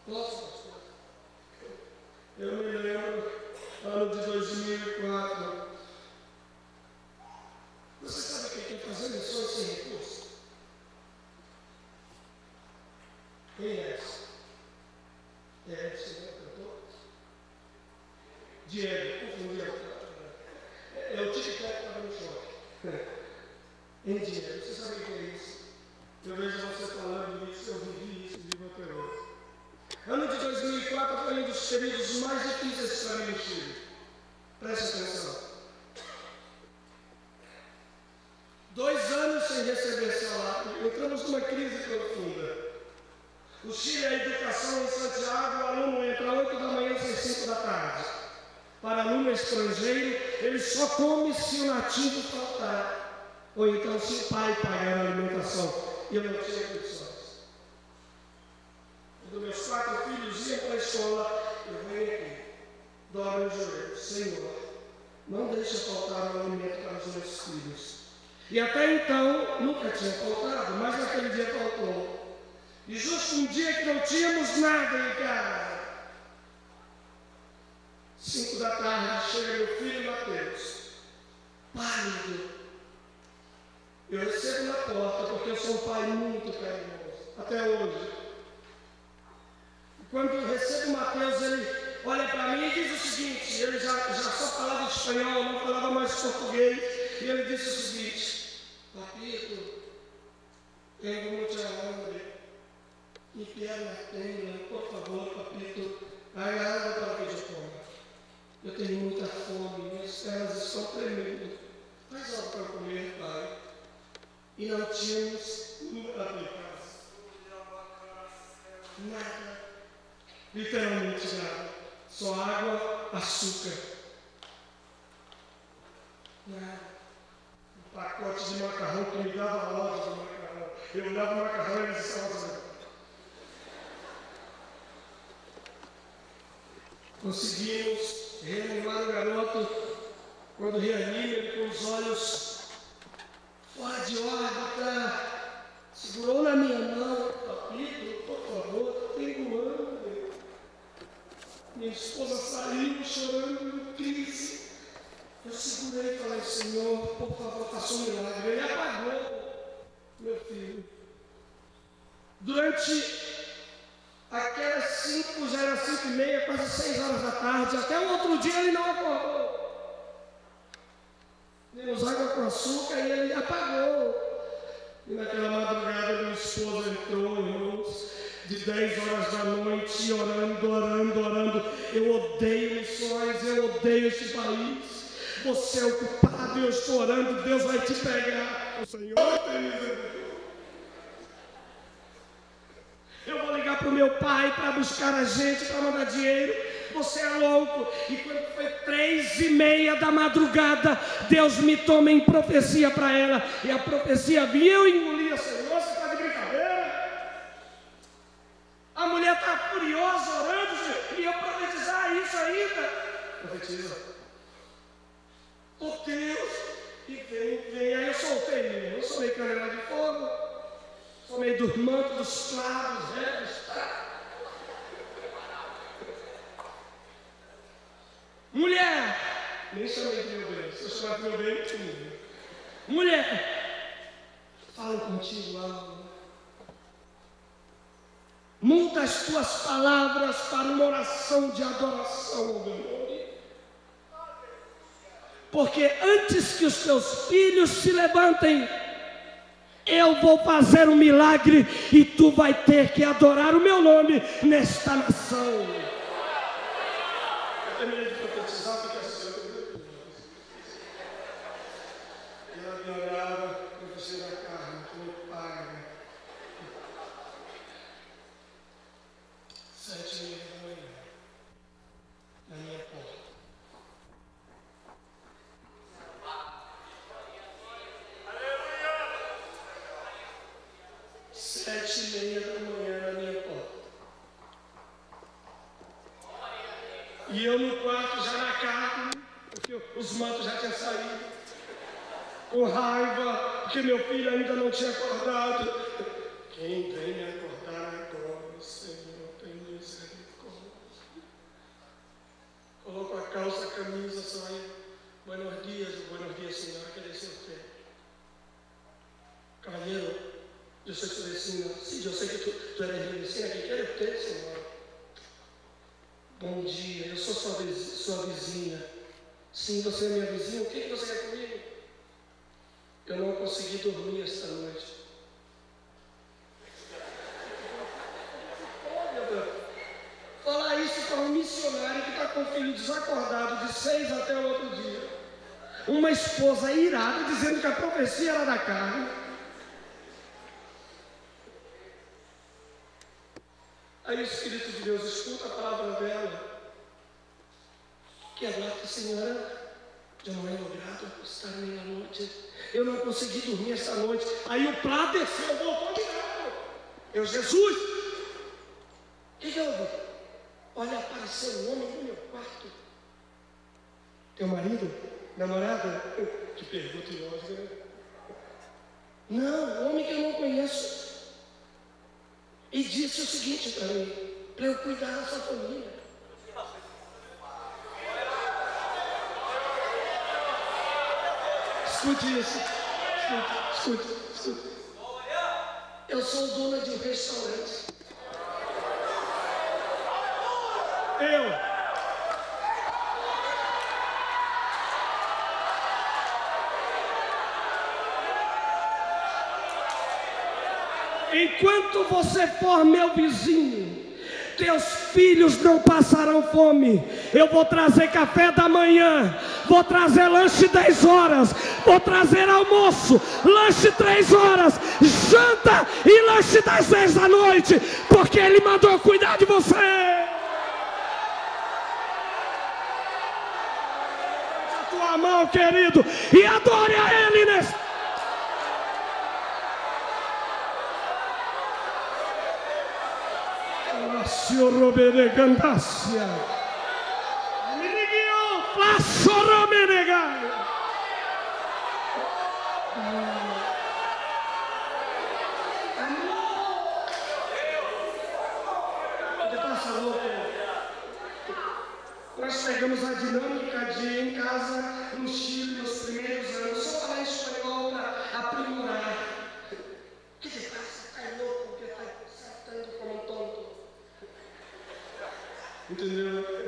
Posso? Eu me lembro, ano de 2004. Você sabe quem quer fazer missões sem recurso? Quem é esse? É esse, né, cantor? Diego, É, é o Tac que estava no choque. Hein, Diego, você sabe o que é isso? Eu vejo você falando isso, eu vivi isso, vivo até hoje. Ano de 2004 foi um dos períodos mais difíceis para mim no Chile. Preste atenção. Dois anos sem receber salário, entramos numa crise profunda. O Chile, a educação em Santiago, o aluno entra às 8 da manhã às 5 da tarde. Para aluno estrangeiro, ele só come se o nativo faltar. Ou então se o pai pagar a alimentação. E eu não tinha condições. Quando meus quatro filhos iam para a escola, eu venho aqui, dobro os joelhos. Senhor, não deixa faltar o alimento para os meus filhos. E até então nunca tinha faltado, mas naquele dia faltou. E justo um dia que não tínhamos nada em casa, cinco da tarde, chega meu filho Mateus, pálido. Eu recebo na porta porque eu sou um pai muito carinhoso, até hoje. E quando eu recebo Mateus, ele olha para mim e diz o seguinte: ele já, já só falava espanhol, não falava mais português, e ele disse o seguinte: Papito, tenho muita hambre, mi pierna tembla, por favor, papito, algo para que eu coma. Eu tenho muita fome, minhas pernas estão tremendo. Faz algo para comer, pai. E não tínhamos nada em casa. Nada. Literalmente nada. Só água, açúcar. Nada. Um pacote de macarrão que me dava ódio de macarrão. Eu olhava o macarrão e eles estavam fazendo. Conseguimos reanimar o garoto. Quando reanima, ele com os olhos fora de órbita, segurou na minha mão, papito, por favor, tenho hambre. Minha esposa saiu chorando crise. Eu segurei e falei, Senhor, por favor, faça um milagre. Ele apagou, meu filho. Durante aquelas cinco, já era cinco e meia, quase seis horas da tarde, até o outro dia ele não acordou. Demos água com açúcar e ele apagou. E naquela madrugada minha esposa entrou, irmãos, de 10 horas da noite, orando, orando, orando. Eu odeio missões, eu odeio este país. Você é o culpado, eu estou orando, Deus vai te pegar. O Senhor tem misericórdia. Eu vou ligar para o meu pai para buscar a gente, para mandar dinheiro. Você é louco. E quando foi três e meia da madrugada, Deus me toma em profecia para ela. E a profecia vinha, eu engolia, Senhor, você está de brincadeira? A mulher está furiosa, orando, e eu profetizar isso ainda. Profetiza. Oh Deus, e vem, vem. Aí eu soltei. Eu sou meio canela de fogo. Sou meio dos mantos dos clavos, velhos. Mulher, nem chamei de meu bem, se eu chamar de meu bem, tudo. Mulher, falo contigo algo. Muda as tuas palavras para uma oração de adoração meu nome. Porque antes que os teus filhos se levantem, eu vou fazer um milagre e tu vai ter que adorar o meu nome nesta nação. Eu terminei de profetizar, assim. E ela me olhava, da carne, meu pai. Sete e meia da manhã, na minha porta. Sete e meia da manhã na minha porta. E eu no quarto já na carne, porque os mantos já tinham saído. Com raiva, porque meu filho ainda não tinha acordado. Quem vem me acordar agora, Senhor, tem misericórdia. Coloco a calça, a camisa, saio. Buenos dias, buenos dias, Senhor, que desce usted. Caballero, yo soy su vecina. Sí, yo sé que tú, tú eres mi vecina. ¿Qué quiere usted, Senhor? Bom dia, eu sou sua, sua vizinha. Sim, você é minha vizinha. O que, que você quer comigo? Eu não consegui dormir esta noite. Oh. Falar isso para um missionário que está com o filho desacordado de seis até o outro dia. Uma esposa irada dizendo que a profecia era da carne. Aí o Espírito de Deus escuta a palavra dela. Que agora, Senhora, eu não he logrado acostar-me na noite. Eu não consegui dormir essa noite. Aí o Plá desceu, voltou novo. Eu, Jesus, o que, que houve? Olha, apareceu um homem no meu quarto. Teu marido? Namorada? Que pergunta ilógica, né? Não, homem que eu não conheço. E disse o seguinte para mim, para eu cuidar da sua família. Escute isso. Escute, escute, escute. Eu sou dona de um restaurante. Eu. Enquanto você for meu vizinho, teus filhos não passarão fome. Eu vou trazer café da manhã, vou trazer lanche 10 horas, vou trazer almoço, lanche 3 horas, janta e lanche das 10 da noite, porque Ele mandou cuidar de você. Tua mão, querido, e adore a Ele nesse. Senhor Robere Gandácia. Minigio, Flasso Romenegai. Pode passar louco. Nós pegamos a dinâmica de em casa, no Chile, nos primeiros anos, só falar espanhol para aprimorar. O que te passa? Está louco porque está saltando como um tonto. Entendeu?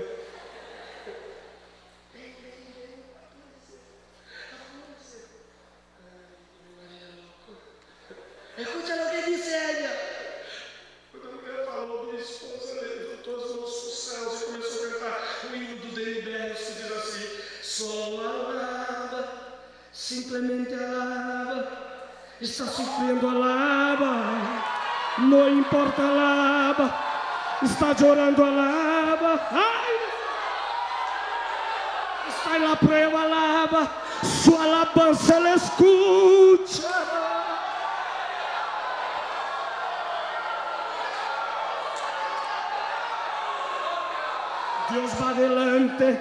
Escucha lo que dice ella. Quando a mulher falou, minha esposa levantou as mãos para os céus e começou a cantar o hino do DNBR, que diz assim: Só alaba, simplesmente alaba, está sofrendo, alaba, não importa, alaba, está chorando, alaba, ai, está lá para eu, alaba, sua alabança ela escuta. Dios va adelante.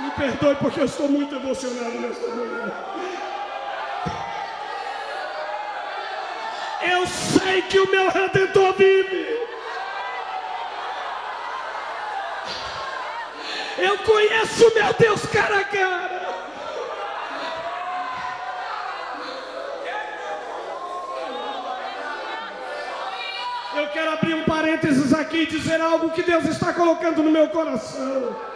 Me perdoe porque eu estou muito emocionado nesta manhã. Eu sei que o meu redentor vive. Eu conheço meu Deus cara a cara. Eu quero abrir um parênteses aqui e dizer algo que Deus está colocando no meu coração.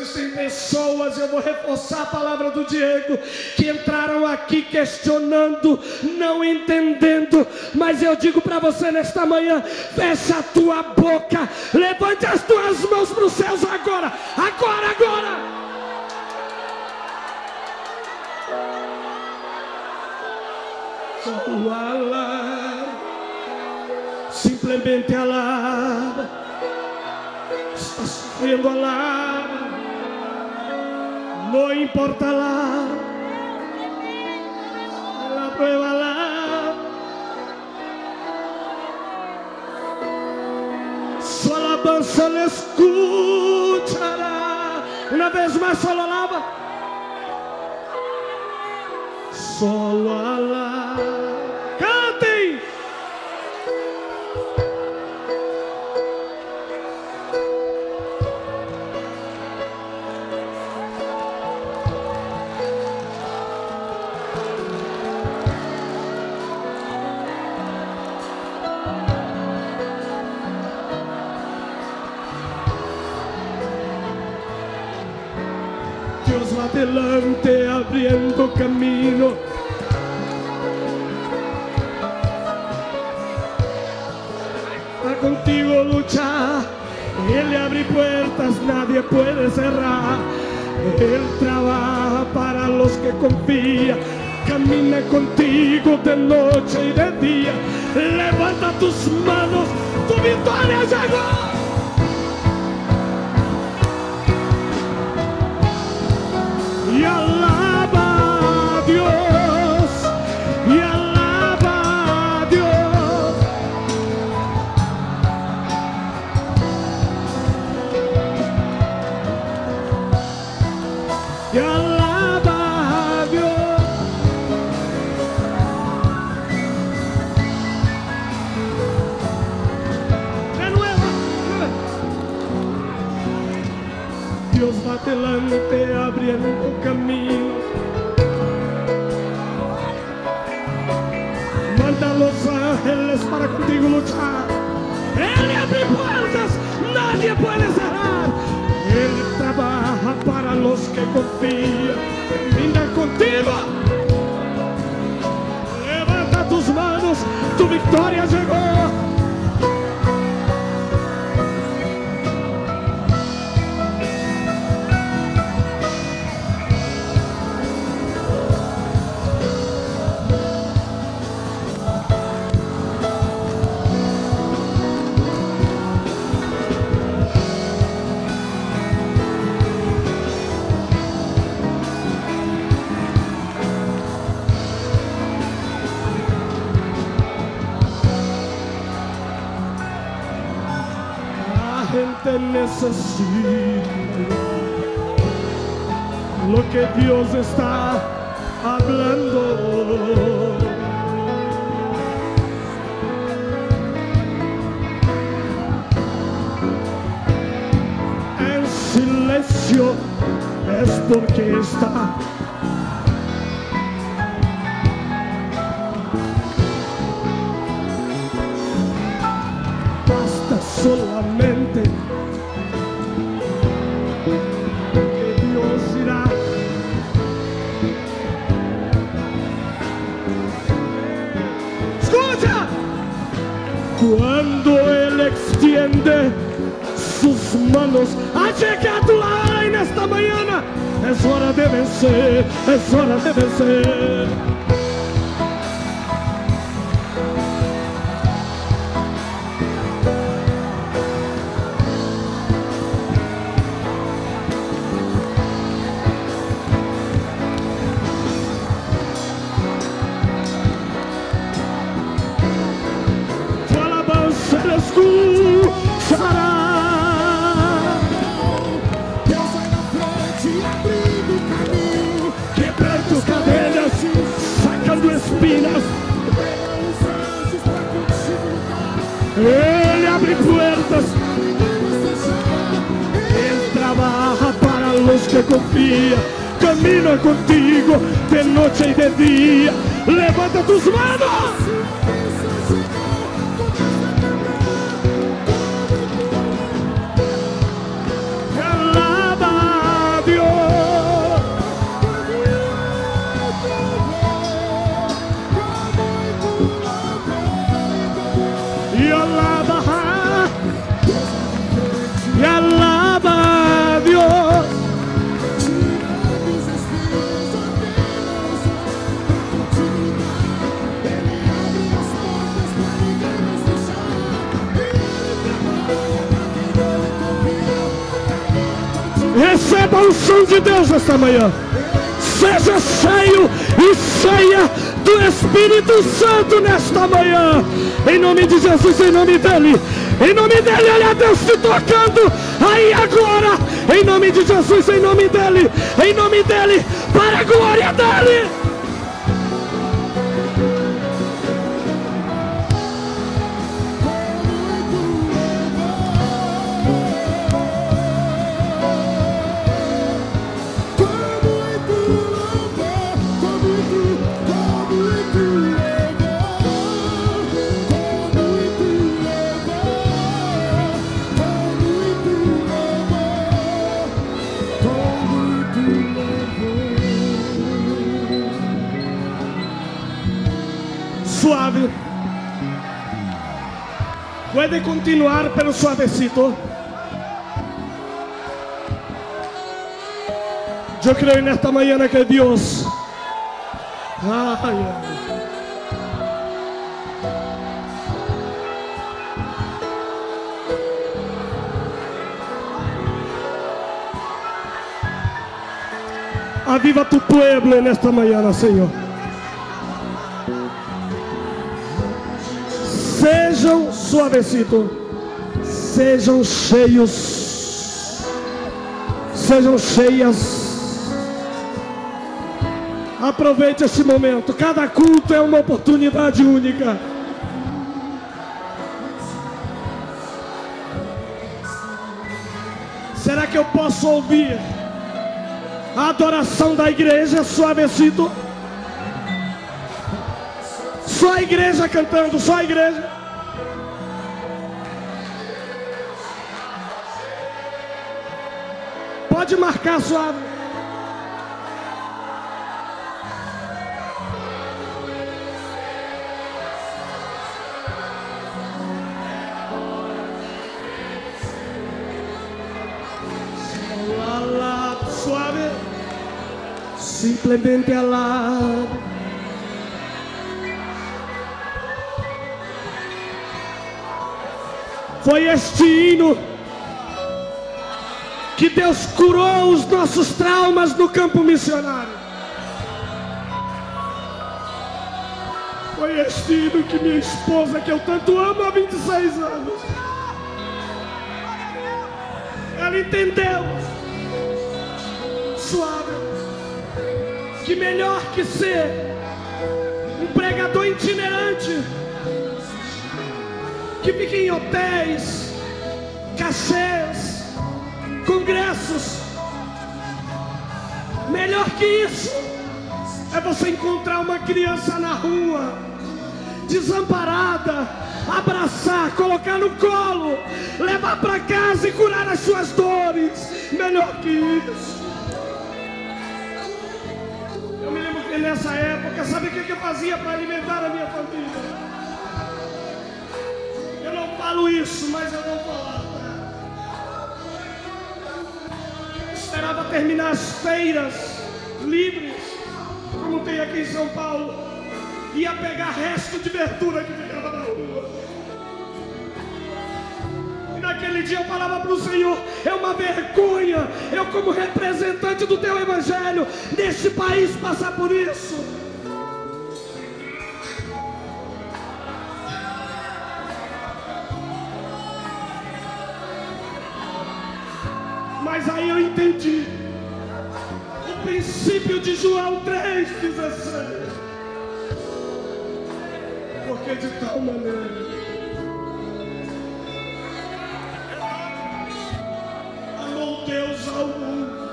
Existem pessoas, eu vou reforçar a palavra do Diego, que entraram aqui questionando, não entendendo, mas eu digo para você nesta manhã: fecha a tua boca, levante as tuas mãos para os céus agora, agora, agora. Solo alaba, simplesmente alaba, está sufriendo alaba, no importa alaba, la prueba alaba, su alabanza le escuchará, una vez más solo alaba. Camino. Va contigo luchar. Él le abre puertas, nadie puede cerrar. Él trabaja para los que confían. Camina contigo de noche y de día. Levanta tus manos, tu victoria llegó. Adelante abriendo caminos. Manda los ángeles para contigo luchar. Él abre puertas, nadie puede cerrar. Él trabaja para los que confían. Camina contigo. Levanta tus manos, tu victoria llegó. Necesita lo que Dios está hablando. En silencio es porque está sus manos, ha llegado hora en esta mañana. Es hora de vencer, es hora de vencer. Día. Levanta tus manos. Manhã. Seja cheio e cheia do Espírito Santo nesta manhã. Em nome de Jesus, em nome dele. Em nome dele, olha Deus te tocando. Aí agora. Em nome de Jesus, em nome dele. Em nome dele. Para a glória dele. Suave. Puede continuar, pero suavecito. Yo creo en esta mañana que Dios. Ay, ay. Aviva tu pueblo en esta mañana, Señor. Sejam suavecito, sejam cheios, sejam cheias. Aproveite esse momento. Cada culto é uma oportunidade única. Será que eu posso ouvir a adoração da igreja suavecito? Só a igreja cantando, só a igreja. Pode marcar suave. Suave. Simplesmente alá. Foi este hino que Deus curou os nossos traumas no campo missionário. Foi este hino que minha esposa, que eu tanto amo há 26 anos, ela entendeu. Suave. Que melhor que ser um pregador itinerante que fica em hotéis, cachês, congressos. Melhor que isso é você encontrar uma criança na rua, desamparada, abraçar, colocar no colo, levar para casa e curar as suas dores. Melhor que isso. Eu me lembro que nessa época, sabe o que que eu fazia para alimentar a minha família? Eu não falo isso, mas eu vou falar. Esperava terminar as feiras livres, como tem aqui em São Paulo. Ia pegar resto de verdura que ficava na rua. E naquele dia eu falava para o Senhor: é uma vergonha eu, como representante do teu evangelho, neste país, passar por isso. Aí eu entendi o princípio de João 3,16. Porque de tal maneira. amou Deus ao mundo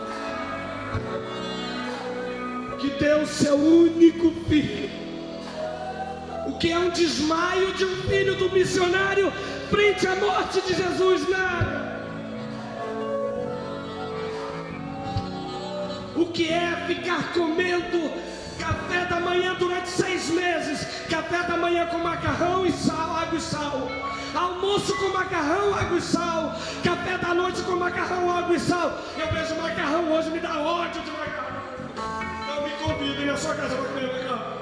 que deu seu único filho. O que é um desmaio de um filho do missionário frente à morte de Jesus? Nada. o que é ficar comendo café da manhã durante seis meses, café da manhã com macarrão e sal, água e sal, almoço com macarrão, água e sal, café da noite com macarrão, água e sal. Eu vejo macarrão hoje, me dá ódio de macarrão. Não me convidem na sua casa para comer macarrão.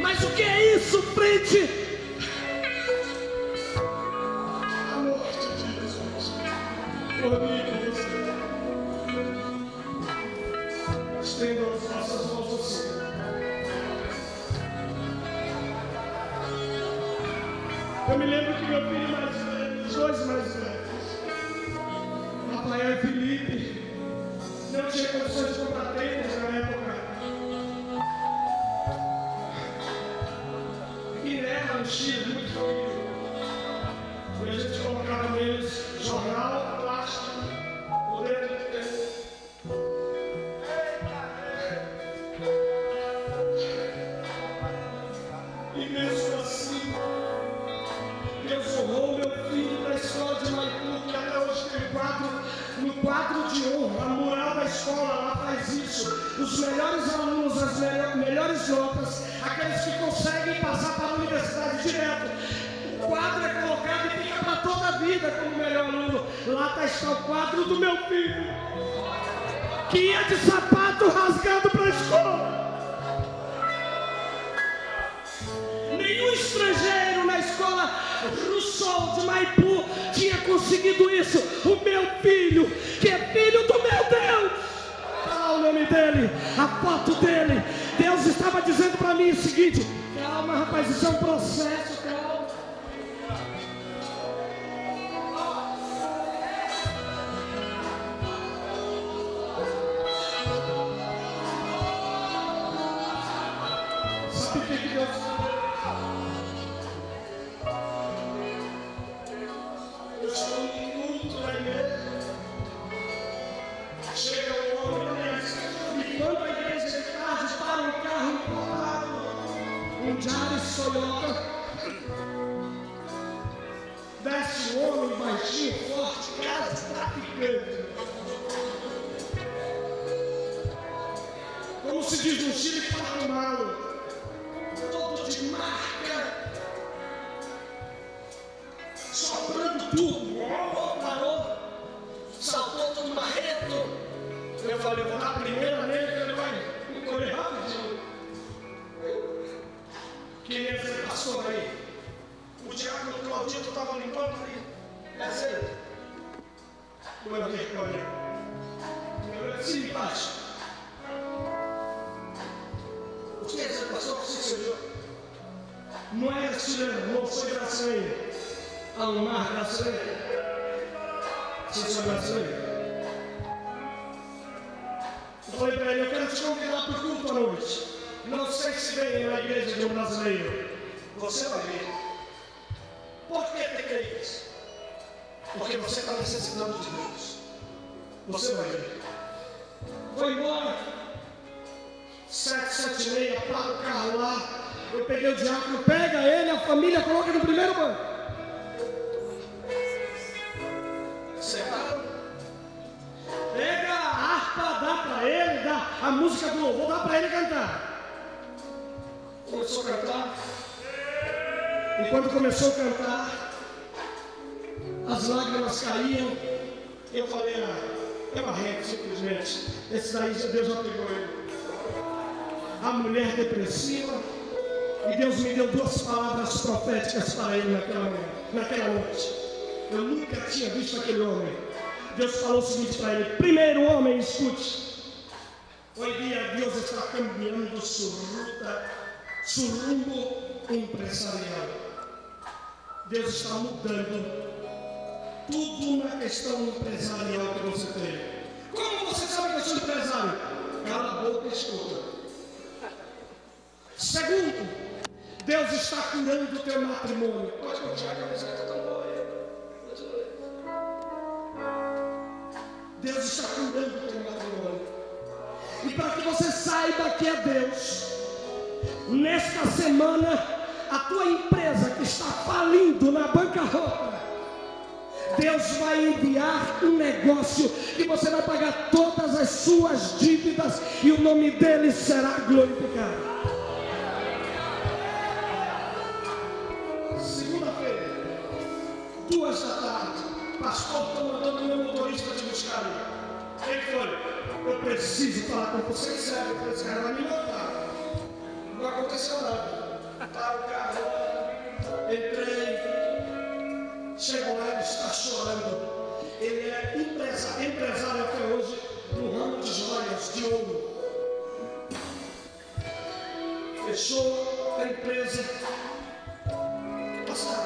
Mas o que é isso, frente? 是。I just a música do louvor, dá para ele cantar. Começou a cantar. E quando começou a cantar, as lágrimas caíam. Eu falei, ah, é uma arrego simplesmente. Esse daí Deus apegou ele. A mulher depressiva. E Deus me deu duas palavras proféticas para ele naquela, naquela noite. Eu nunca tinha visto aquele homem. Deus falou o seguinte para ele: primeiro homem, escute. Hoy día Dios está cambiando su ruta, su rumbo empresarial. Deus está mudando tudo na questão empresarial que você tem. Como você sabe que eu sou empresário? Cala a boca e escuta. Segundo, Deus está curando o teu matrimônio. Pode continuar que a música está tão boa. Deus está curando o teu e para que você saiba que é Deus, nesta semana, a tua empresa que está falindo na bancarrota, Deus vai enviar um negócio e você vai pagar todas as suas dívidas e o nome dele será glorificado. Segunda-feira, duas da tarde, pastor, estou mandando meu motorista te buscar. Quem foi? Eu preciso falar com você sério. Falei, esse cara vai me matar. Não aconteceu nada. Tá o carro, entrei, chego lá, ele está chorando. Ele é empresa- empresário até hoje no ramo de joias, de ouro. Fechou a empresa. Pastor,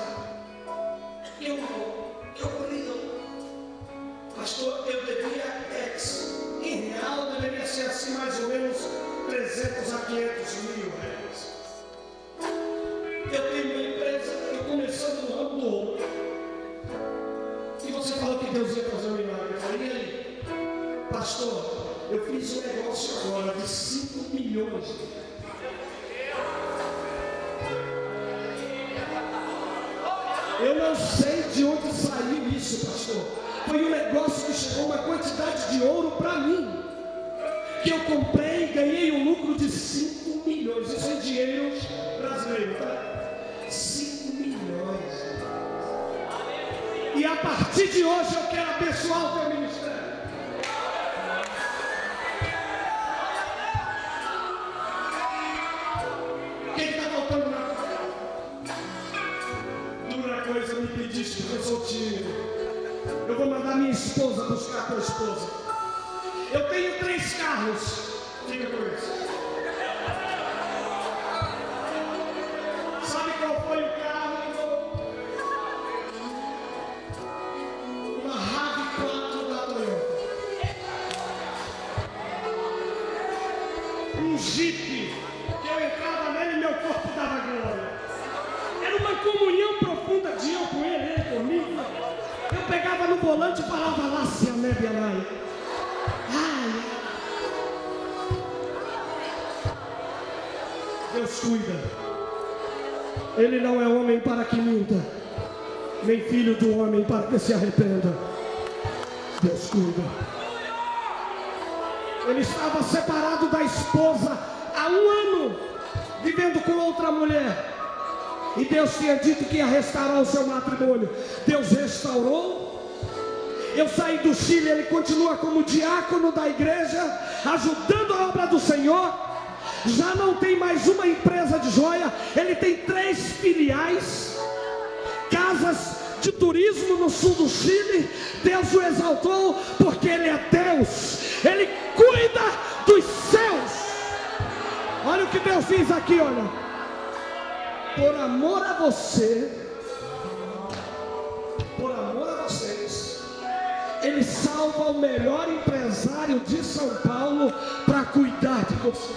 eu, eu falei, pastor, eu devia X. Em real deveria ser assim mais ou menos 300 a 500 mil reais. Eu tenho uma empresa, eu começando no ramo do ouro. E você falou que Deus ia fazer um milagre. Eu falei, e aí? Pastor, eu fiz um negócio agora de 5 milhões. Eu não sei de onde saiu isso, pastor. Foi um negócio que chegou uma quantidade de ouro para mim. Que eu comprei e ganhei um lucro de 5 milhões. Isso é dinheiro brasileiro, tá? 5 milhões. E a partir de hoje eu quero abençoar o teu ministério. Me pediste que eu sou tímido. Vou mandar minha esposa buscar a tua esposa. Eu tenho três carros. Fica com isso. Sabe qual foi o carro? Pegava no volante e falava lá, se a neve Ai. Deus cuida. Ele não é homem para que minta, nem filho do homem para que se arrependa. Deus cuida. Ele estava separado da esposa há um ano, vivendo com outra mulher. E Deus tinha dito que ia restaurar o seu matrimônio. Deus restaurou. Eu saí do Chile, ele continua como diácono da igreja, ajudando a obra do Senhor. Já não tem mais uma empresa de joia, ele tem três filiais, casas de turismo no sul do Chile. Deus o exaltou porque ele é Deus, ele cuida dos céus. Olha o que Deus diz aqui, olha por amor a você, por amor ele salva o melhor empresário de São Paulo para cuidar de você.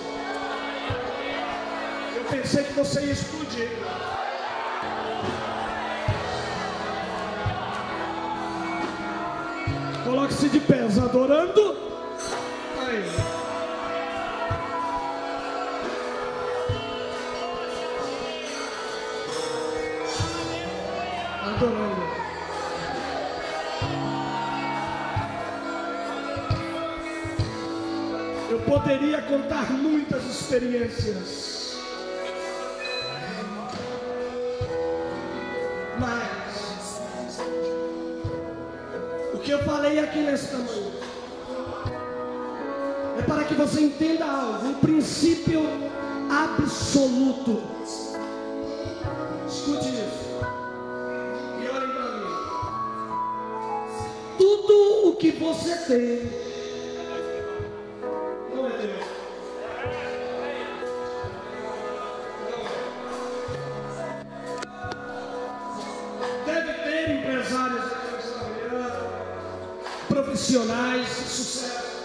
Eu pensei que você ia explodir. Coloque-se de pés, adorando. Aí. adorando. Poderia contar muitas experiências, mas o que eu falei aqui nesta manhã é para que você entenda algo, um princípio absoluto. Escute isso. E olhem para mim. Tudo o que você tem profissionais sucesso.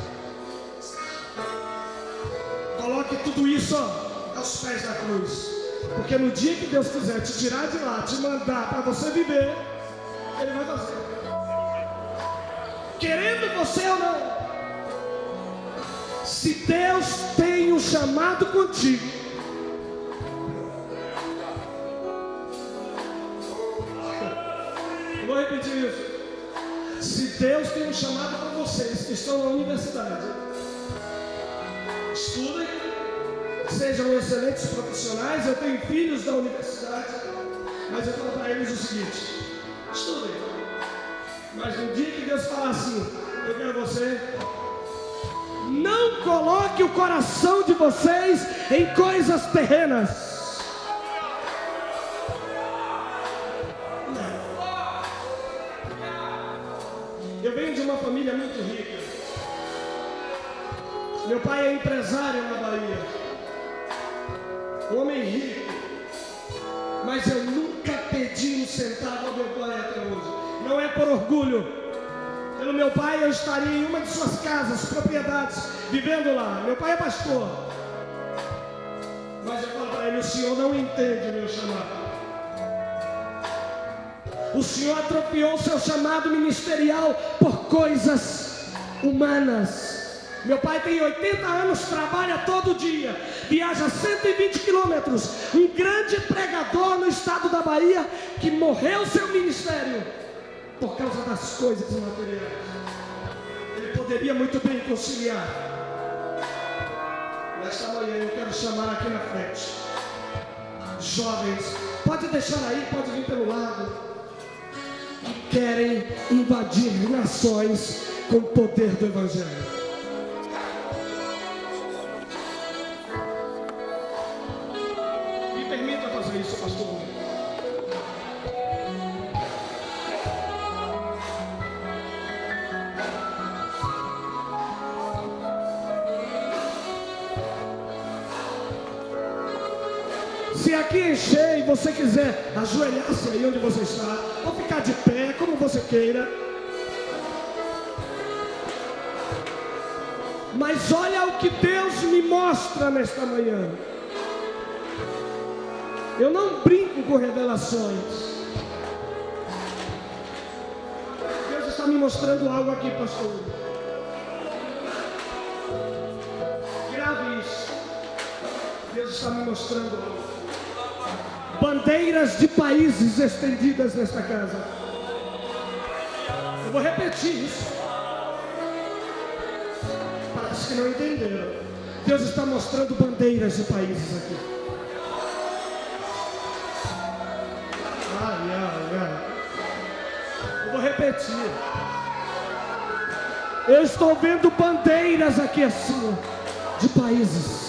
Coloque tudo isso ó, aos pés da cruz. Porque no dia que Deus quiser te tirar de lá, te mandar para você viver, Ele vai fazer. Querendo você ou não. Se Deus tem um chamado contigo, Deus tem um chamado para vocês que estão na universidade, estudem, sejam excelentes profissionais. Eu tenho filhos da universidade, mas eu falo para eles o seguinte: estudem. Mas no dia que Deus falar assim, eu quero você, não coloque o coração de vocês em coisas terrenas. Eu venho de uma família muito rica. Meu pai é empresário na Bahia. Homem rico. Mas eu nunca pedi um centavo ao meu pai até hoje. Não é por orgulho. Pelo meu pai eu estaria em uma de suas casas, propriedades, vivendo lá. Meu pai é pastor. Mas eu falo para ele, o senhor não entende o meu chamado. O Senhor atropiou seu chamado ministerial por coisas humanas. Meu pai tem 80 anos, trabalha todo dia, viaja 120 quilômetros. Um grande pregador no estado da Bahia que morreu seu ministério por causa das coisas materiais. Ele poderia muito bem conciliar. Nesta manhã eu quero chamar aqui na frente. Jovens, pode deixar aí, pode vir pelo lado querem invadir nações com o poder do Evangelho. Me permita fazer isso, pastor. Se aqui encher e você quiser ajoelhar-se aí onde você está, nesta manhã. Eu não brinco com revelações. Deus está me mostrando algo aqui, pastor. Grave isso. Deus está me mostrando algo bandeiras de países estendidas nesta casa. Eu vou repetir isso. Parece que não entenderam. Deus está mostrando bandeiras de países aqui. Ai, ai, ai. Eu vou repetir. Eu estou vendo bandeiras aqui assim, de países.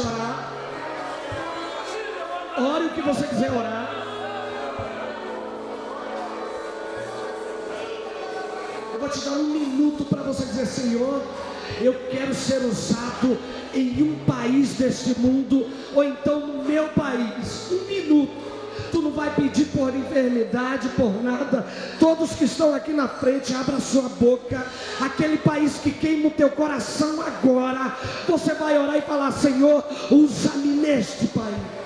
Você quiser chorar. Ore o que você quiser orar. Eu vou te dar um minuto para você dizer, Senhor, eu quero ser usado em um país deste mundo, ou então no meu país. Um minuto. Tu não vai pedir por enfermidade, por nada. Todos que estão aqui na frente, abra sua boca. Aquele país que queima o teu coração agora. Você vai orar e falar: Senhor, usa-me neste país.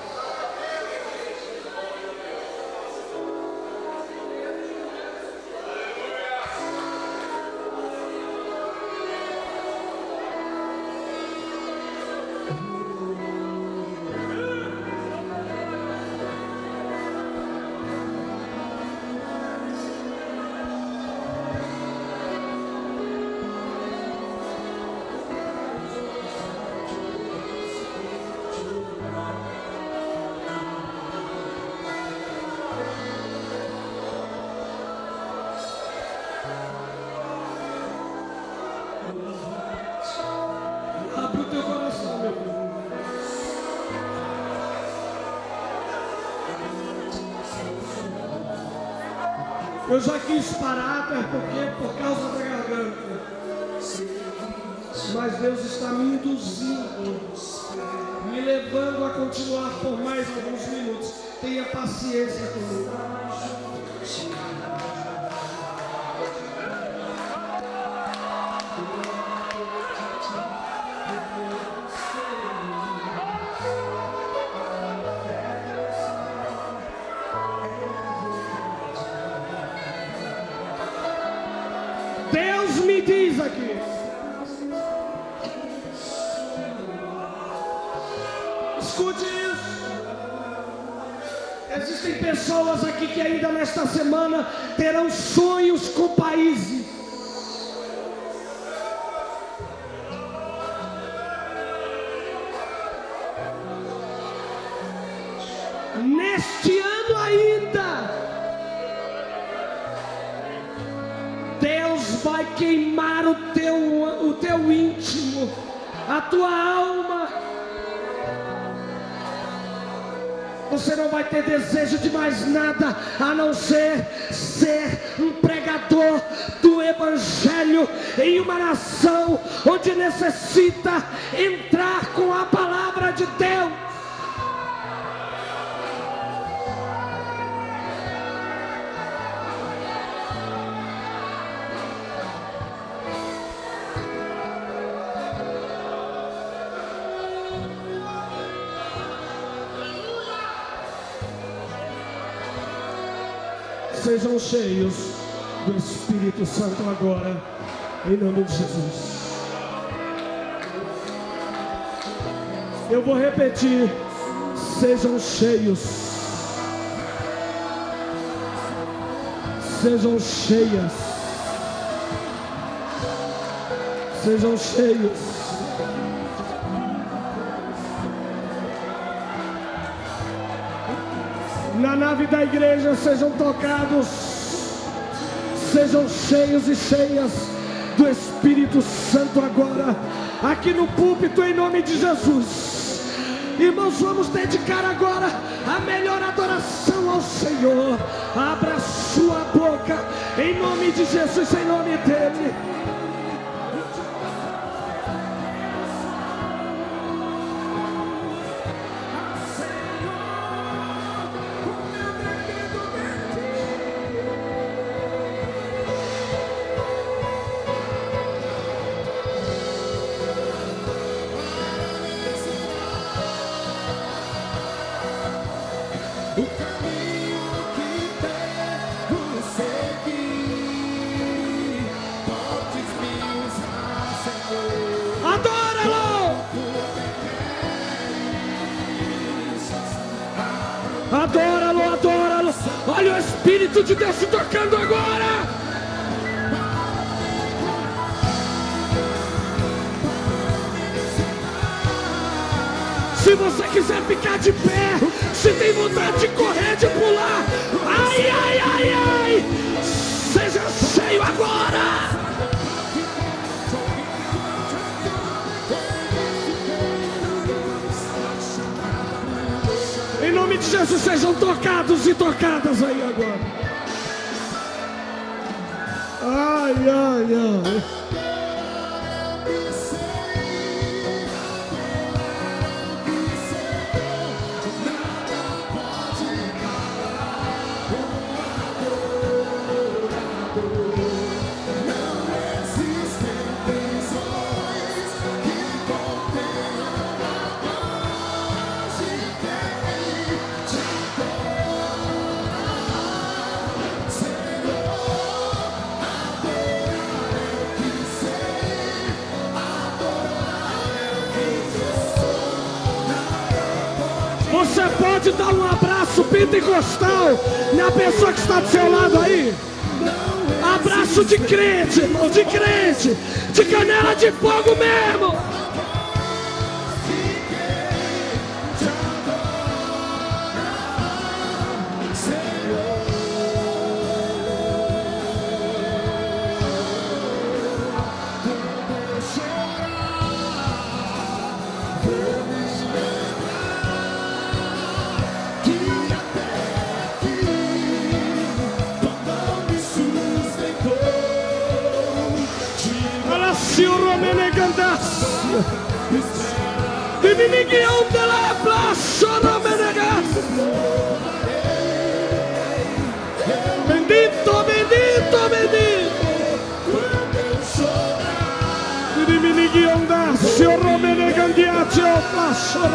Escute isso. Existem pessoas aqui que ainda nesta semana terão sonhos com países. Você não vai ter desejo de mais nada a não ser ser um pregador do Evangelho em uma nação onde necessita entrar com a palavra de Deus. Cheios do Espírito Santo agora, em nome de Jesus. Eu vou repetir: sejam cheios, sejam cheias, sejam cheios. na nave da igreja sejam tocados, sejam cheios e cheias do Espírito Santo agora, aqui no púlpito, em nome de Jesus. Irmãos, vamos dedicar agora a melhor adoração ao Senhor. Abra sua boca, em nome de Jesus, em nome dEle. Você pode dar um abraço pentecostal na pessoa que está do seu lado aí. Abraço de crente, irmão, de crente, de canela de fogo mesmo.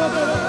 Plaza Que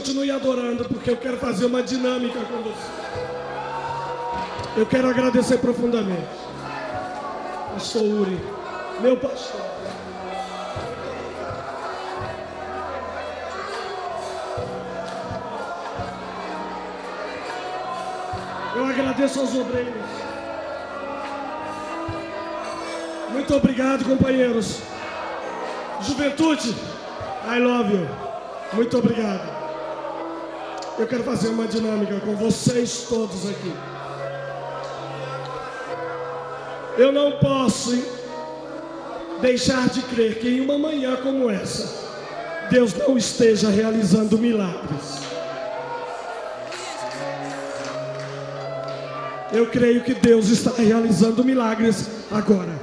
Continue adorando, porque eu quero fazer uma dinâmica com você. Eu quero agradecer profundamente. Pastor Uri, meu pastor. Eu agradeço aos obreiros. Muito obrigado, companheiros. Juventude, I love you. Muito obrigado. Eu quero fazer uma dinâmica com vocês todos aqui. Eu não posso deixar de crer que em uma manhã como essa, Deus não esteja realizando milagres. Eu creio que Deus está realizando milagres agora.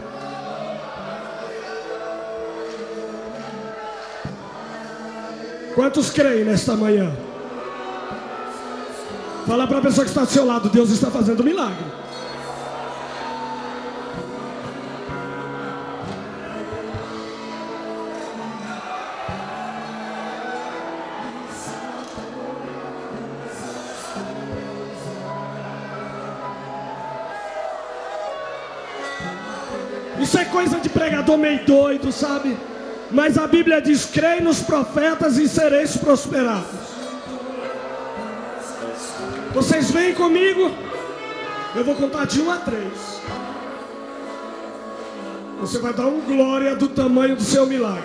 Quantos creem nesta manhã? Fala para a pessoa que está do seu lado: Deus está fazendo milagre. Isso é coisa de pregador meio doido, sabe? Mas a Bíblia diz: creia nos profetas e sereis prosperados. Vocês vêm comigo? Eu vou contar de um a três. Você vai dar um glória do tamanho do seu milagre.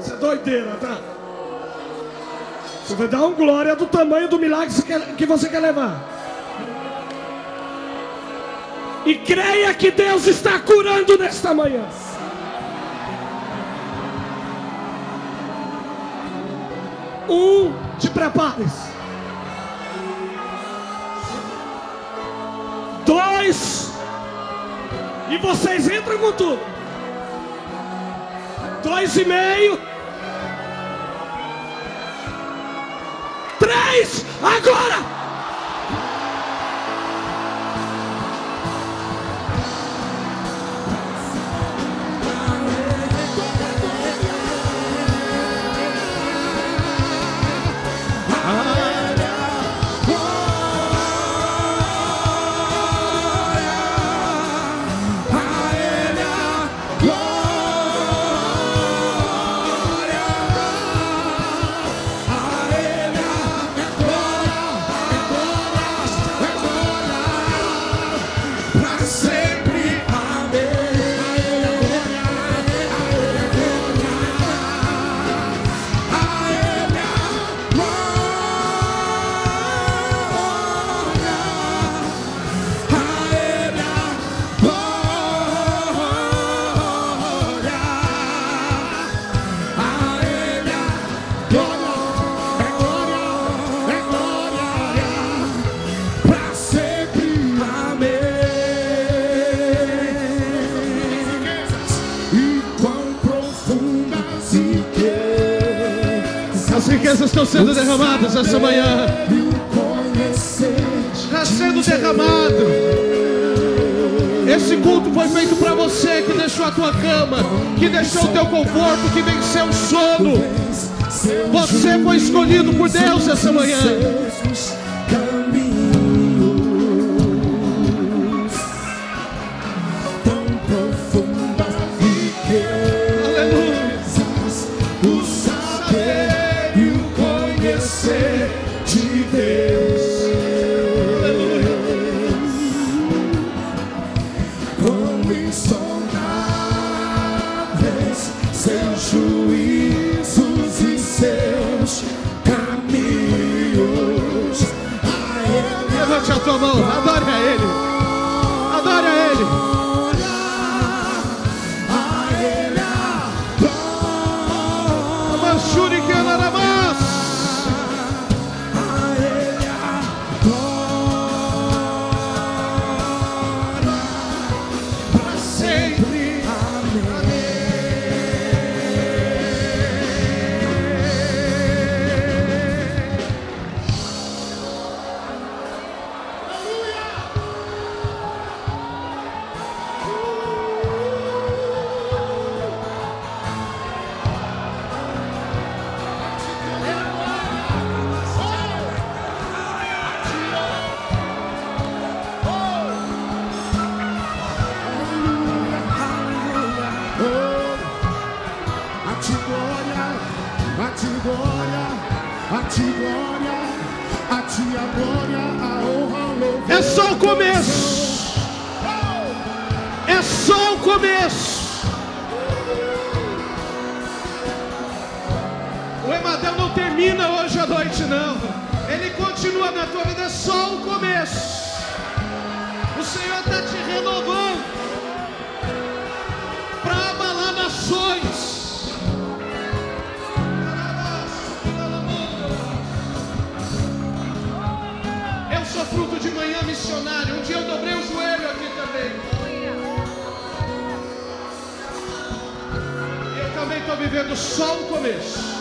Isso é doideira, tá? Você vai dar um glória do tamanho do milagre que você quer levar. E creia que Deus está curando nesta manhã. Um, te prepares. Dois, e vocês entram com tudo. Dois e meio. Três, agora! Essa manhã. Está sendo derramado. Esse culto foi feito para você que deixou a tua cama, que deixou o teu conforto, que venceu o sono. Você foi escolhido por Deus essa manhã. A ti glória, a ti a glória, a honra, louvor. É só o começo. É só o começo. O Emadeu não termina hoje à noite, não. Ele continua na tua vida, é só o começo. O Senhor está te renovando para abalar nações. de manhã missionário. Um dia eu dobrei o joelho aqui também. Eu também estou vivendo só o começo.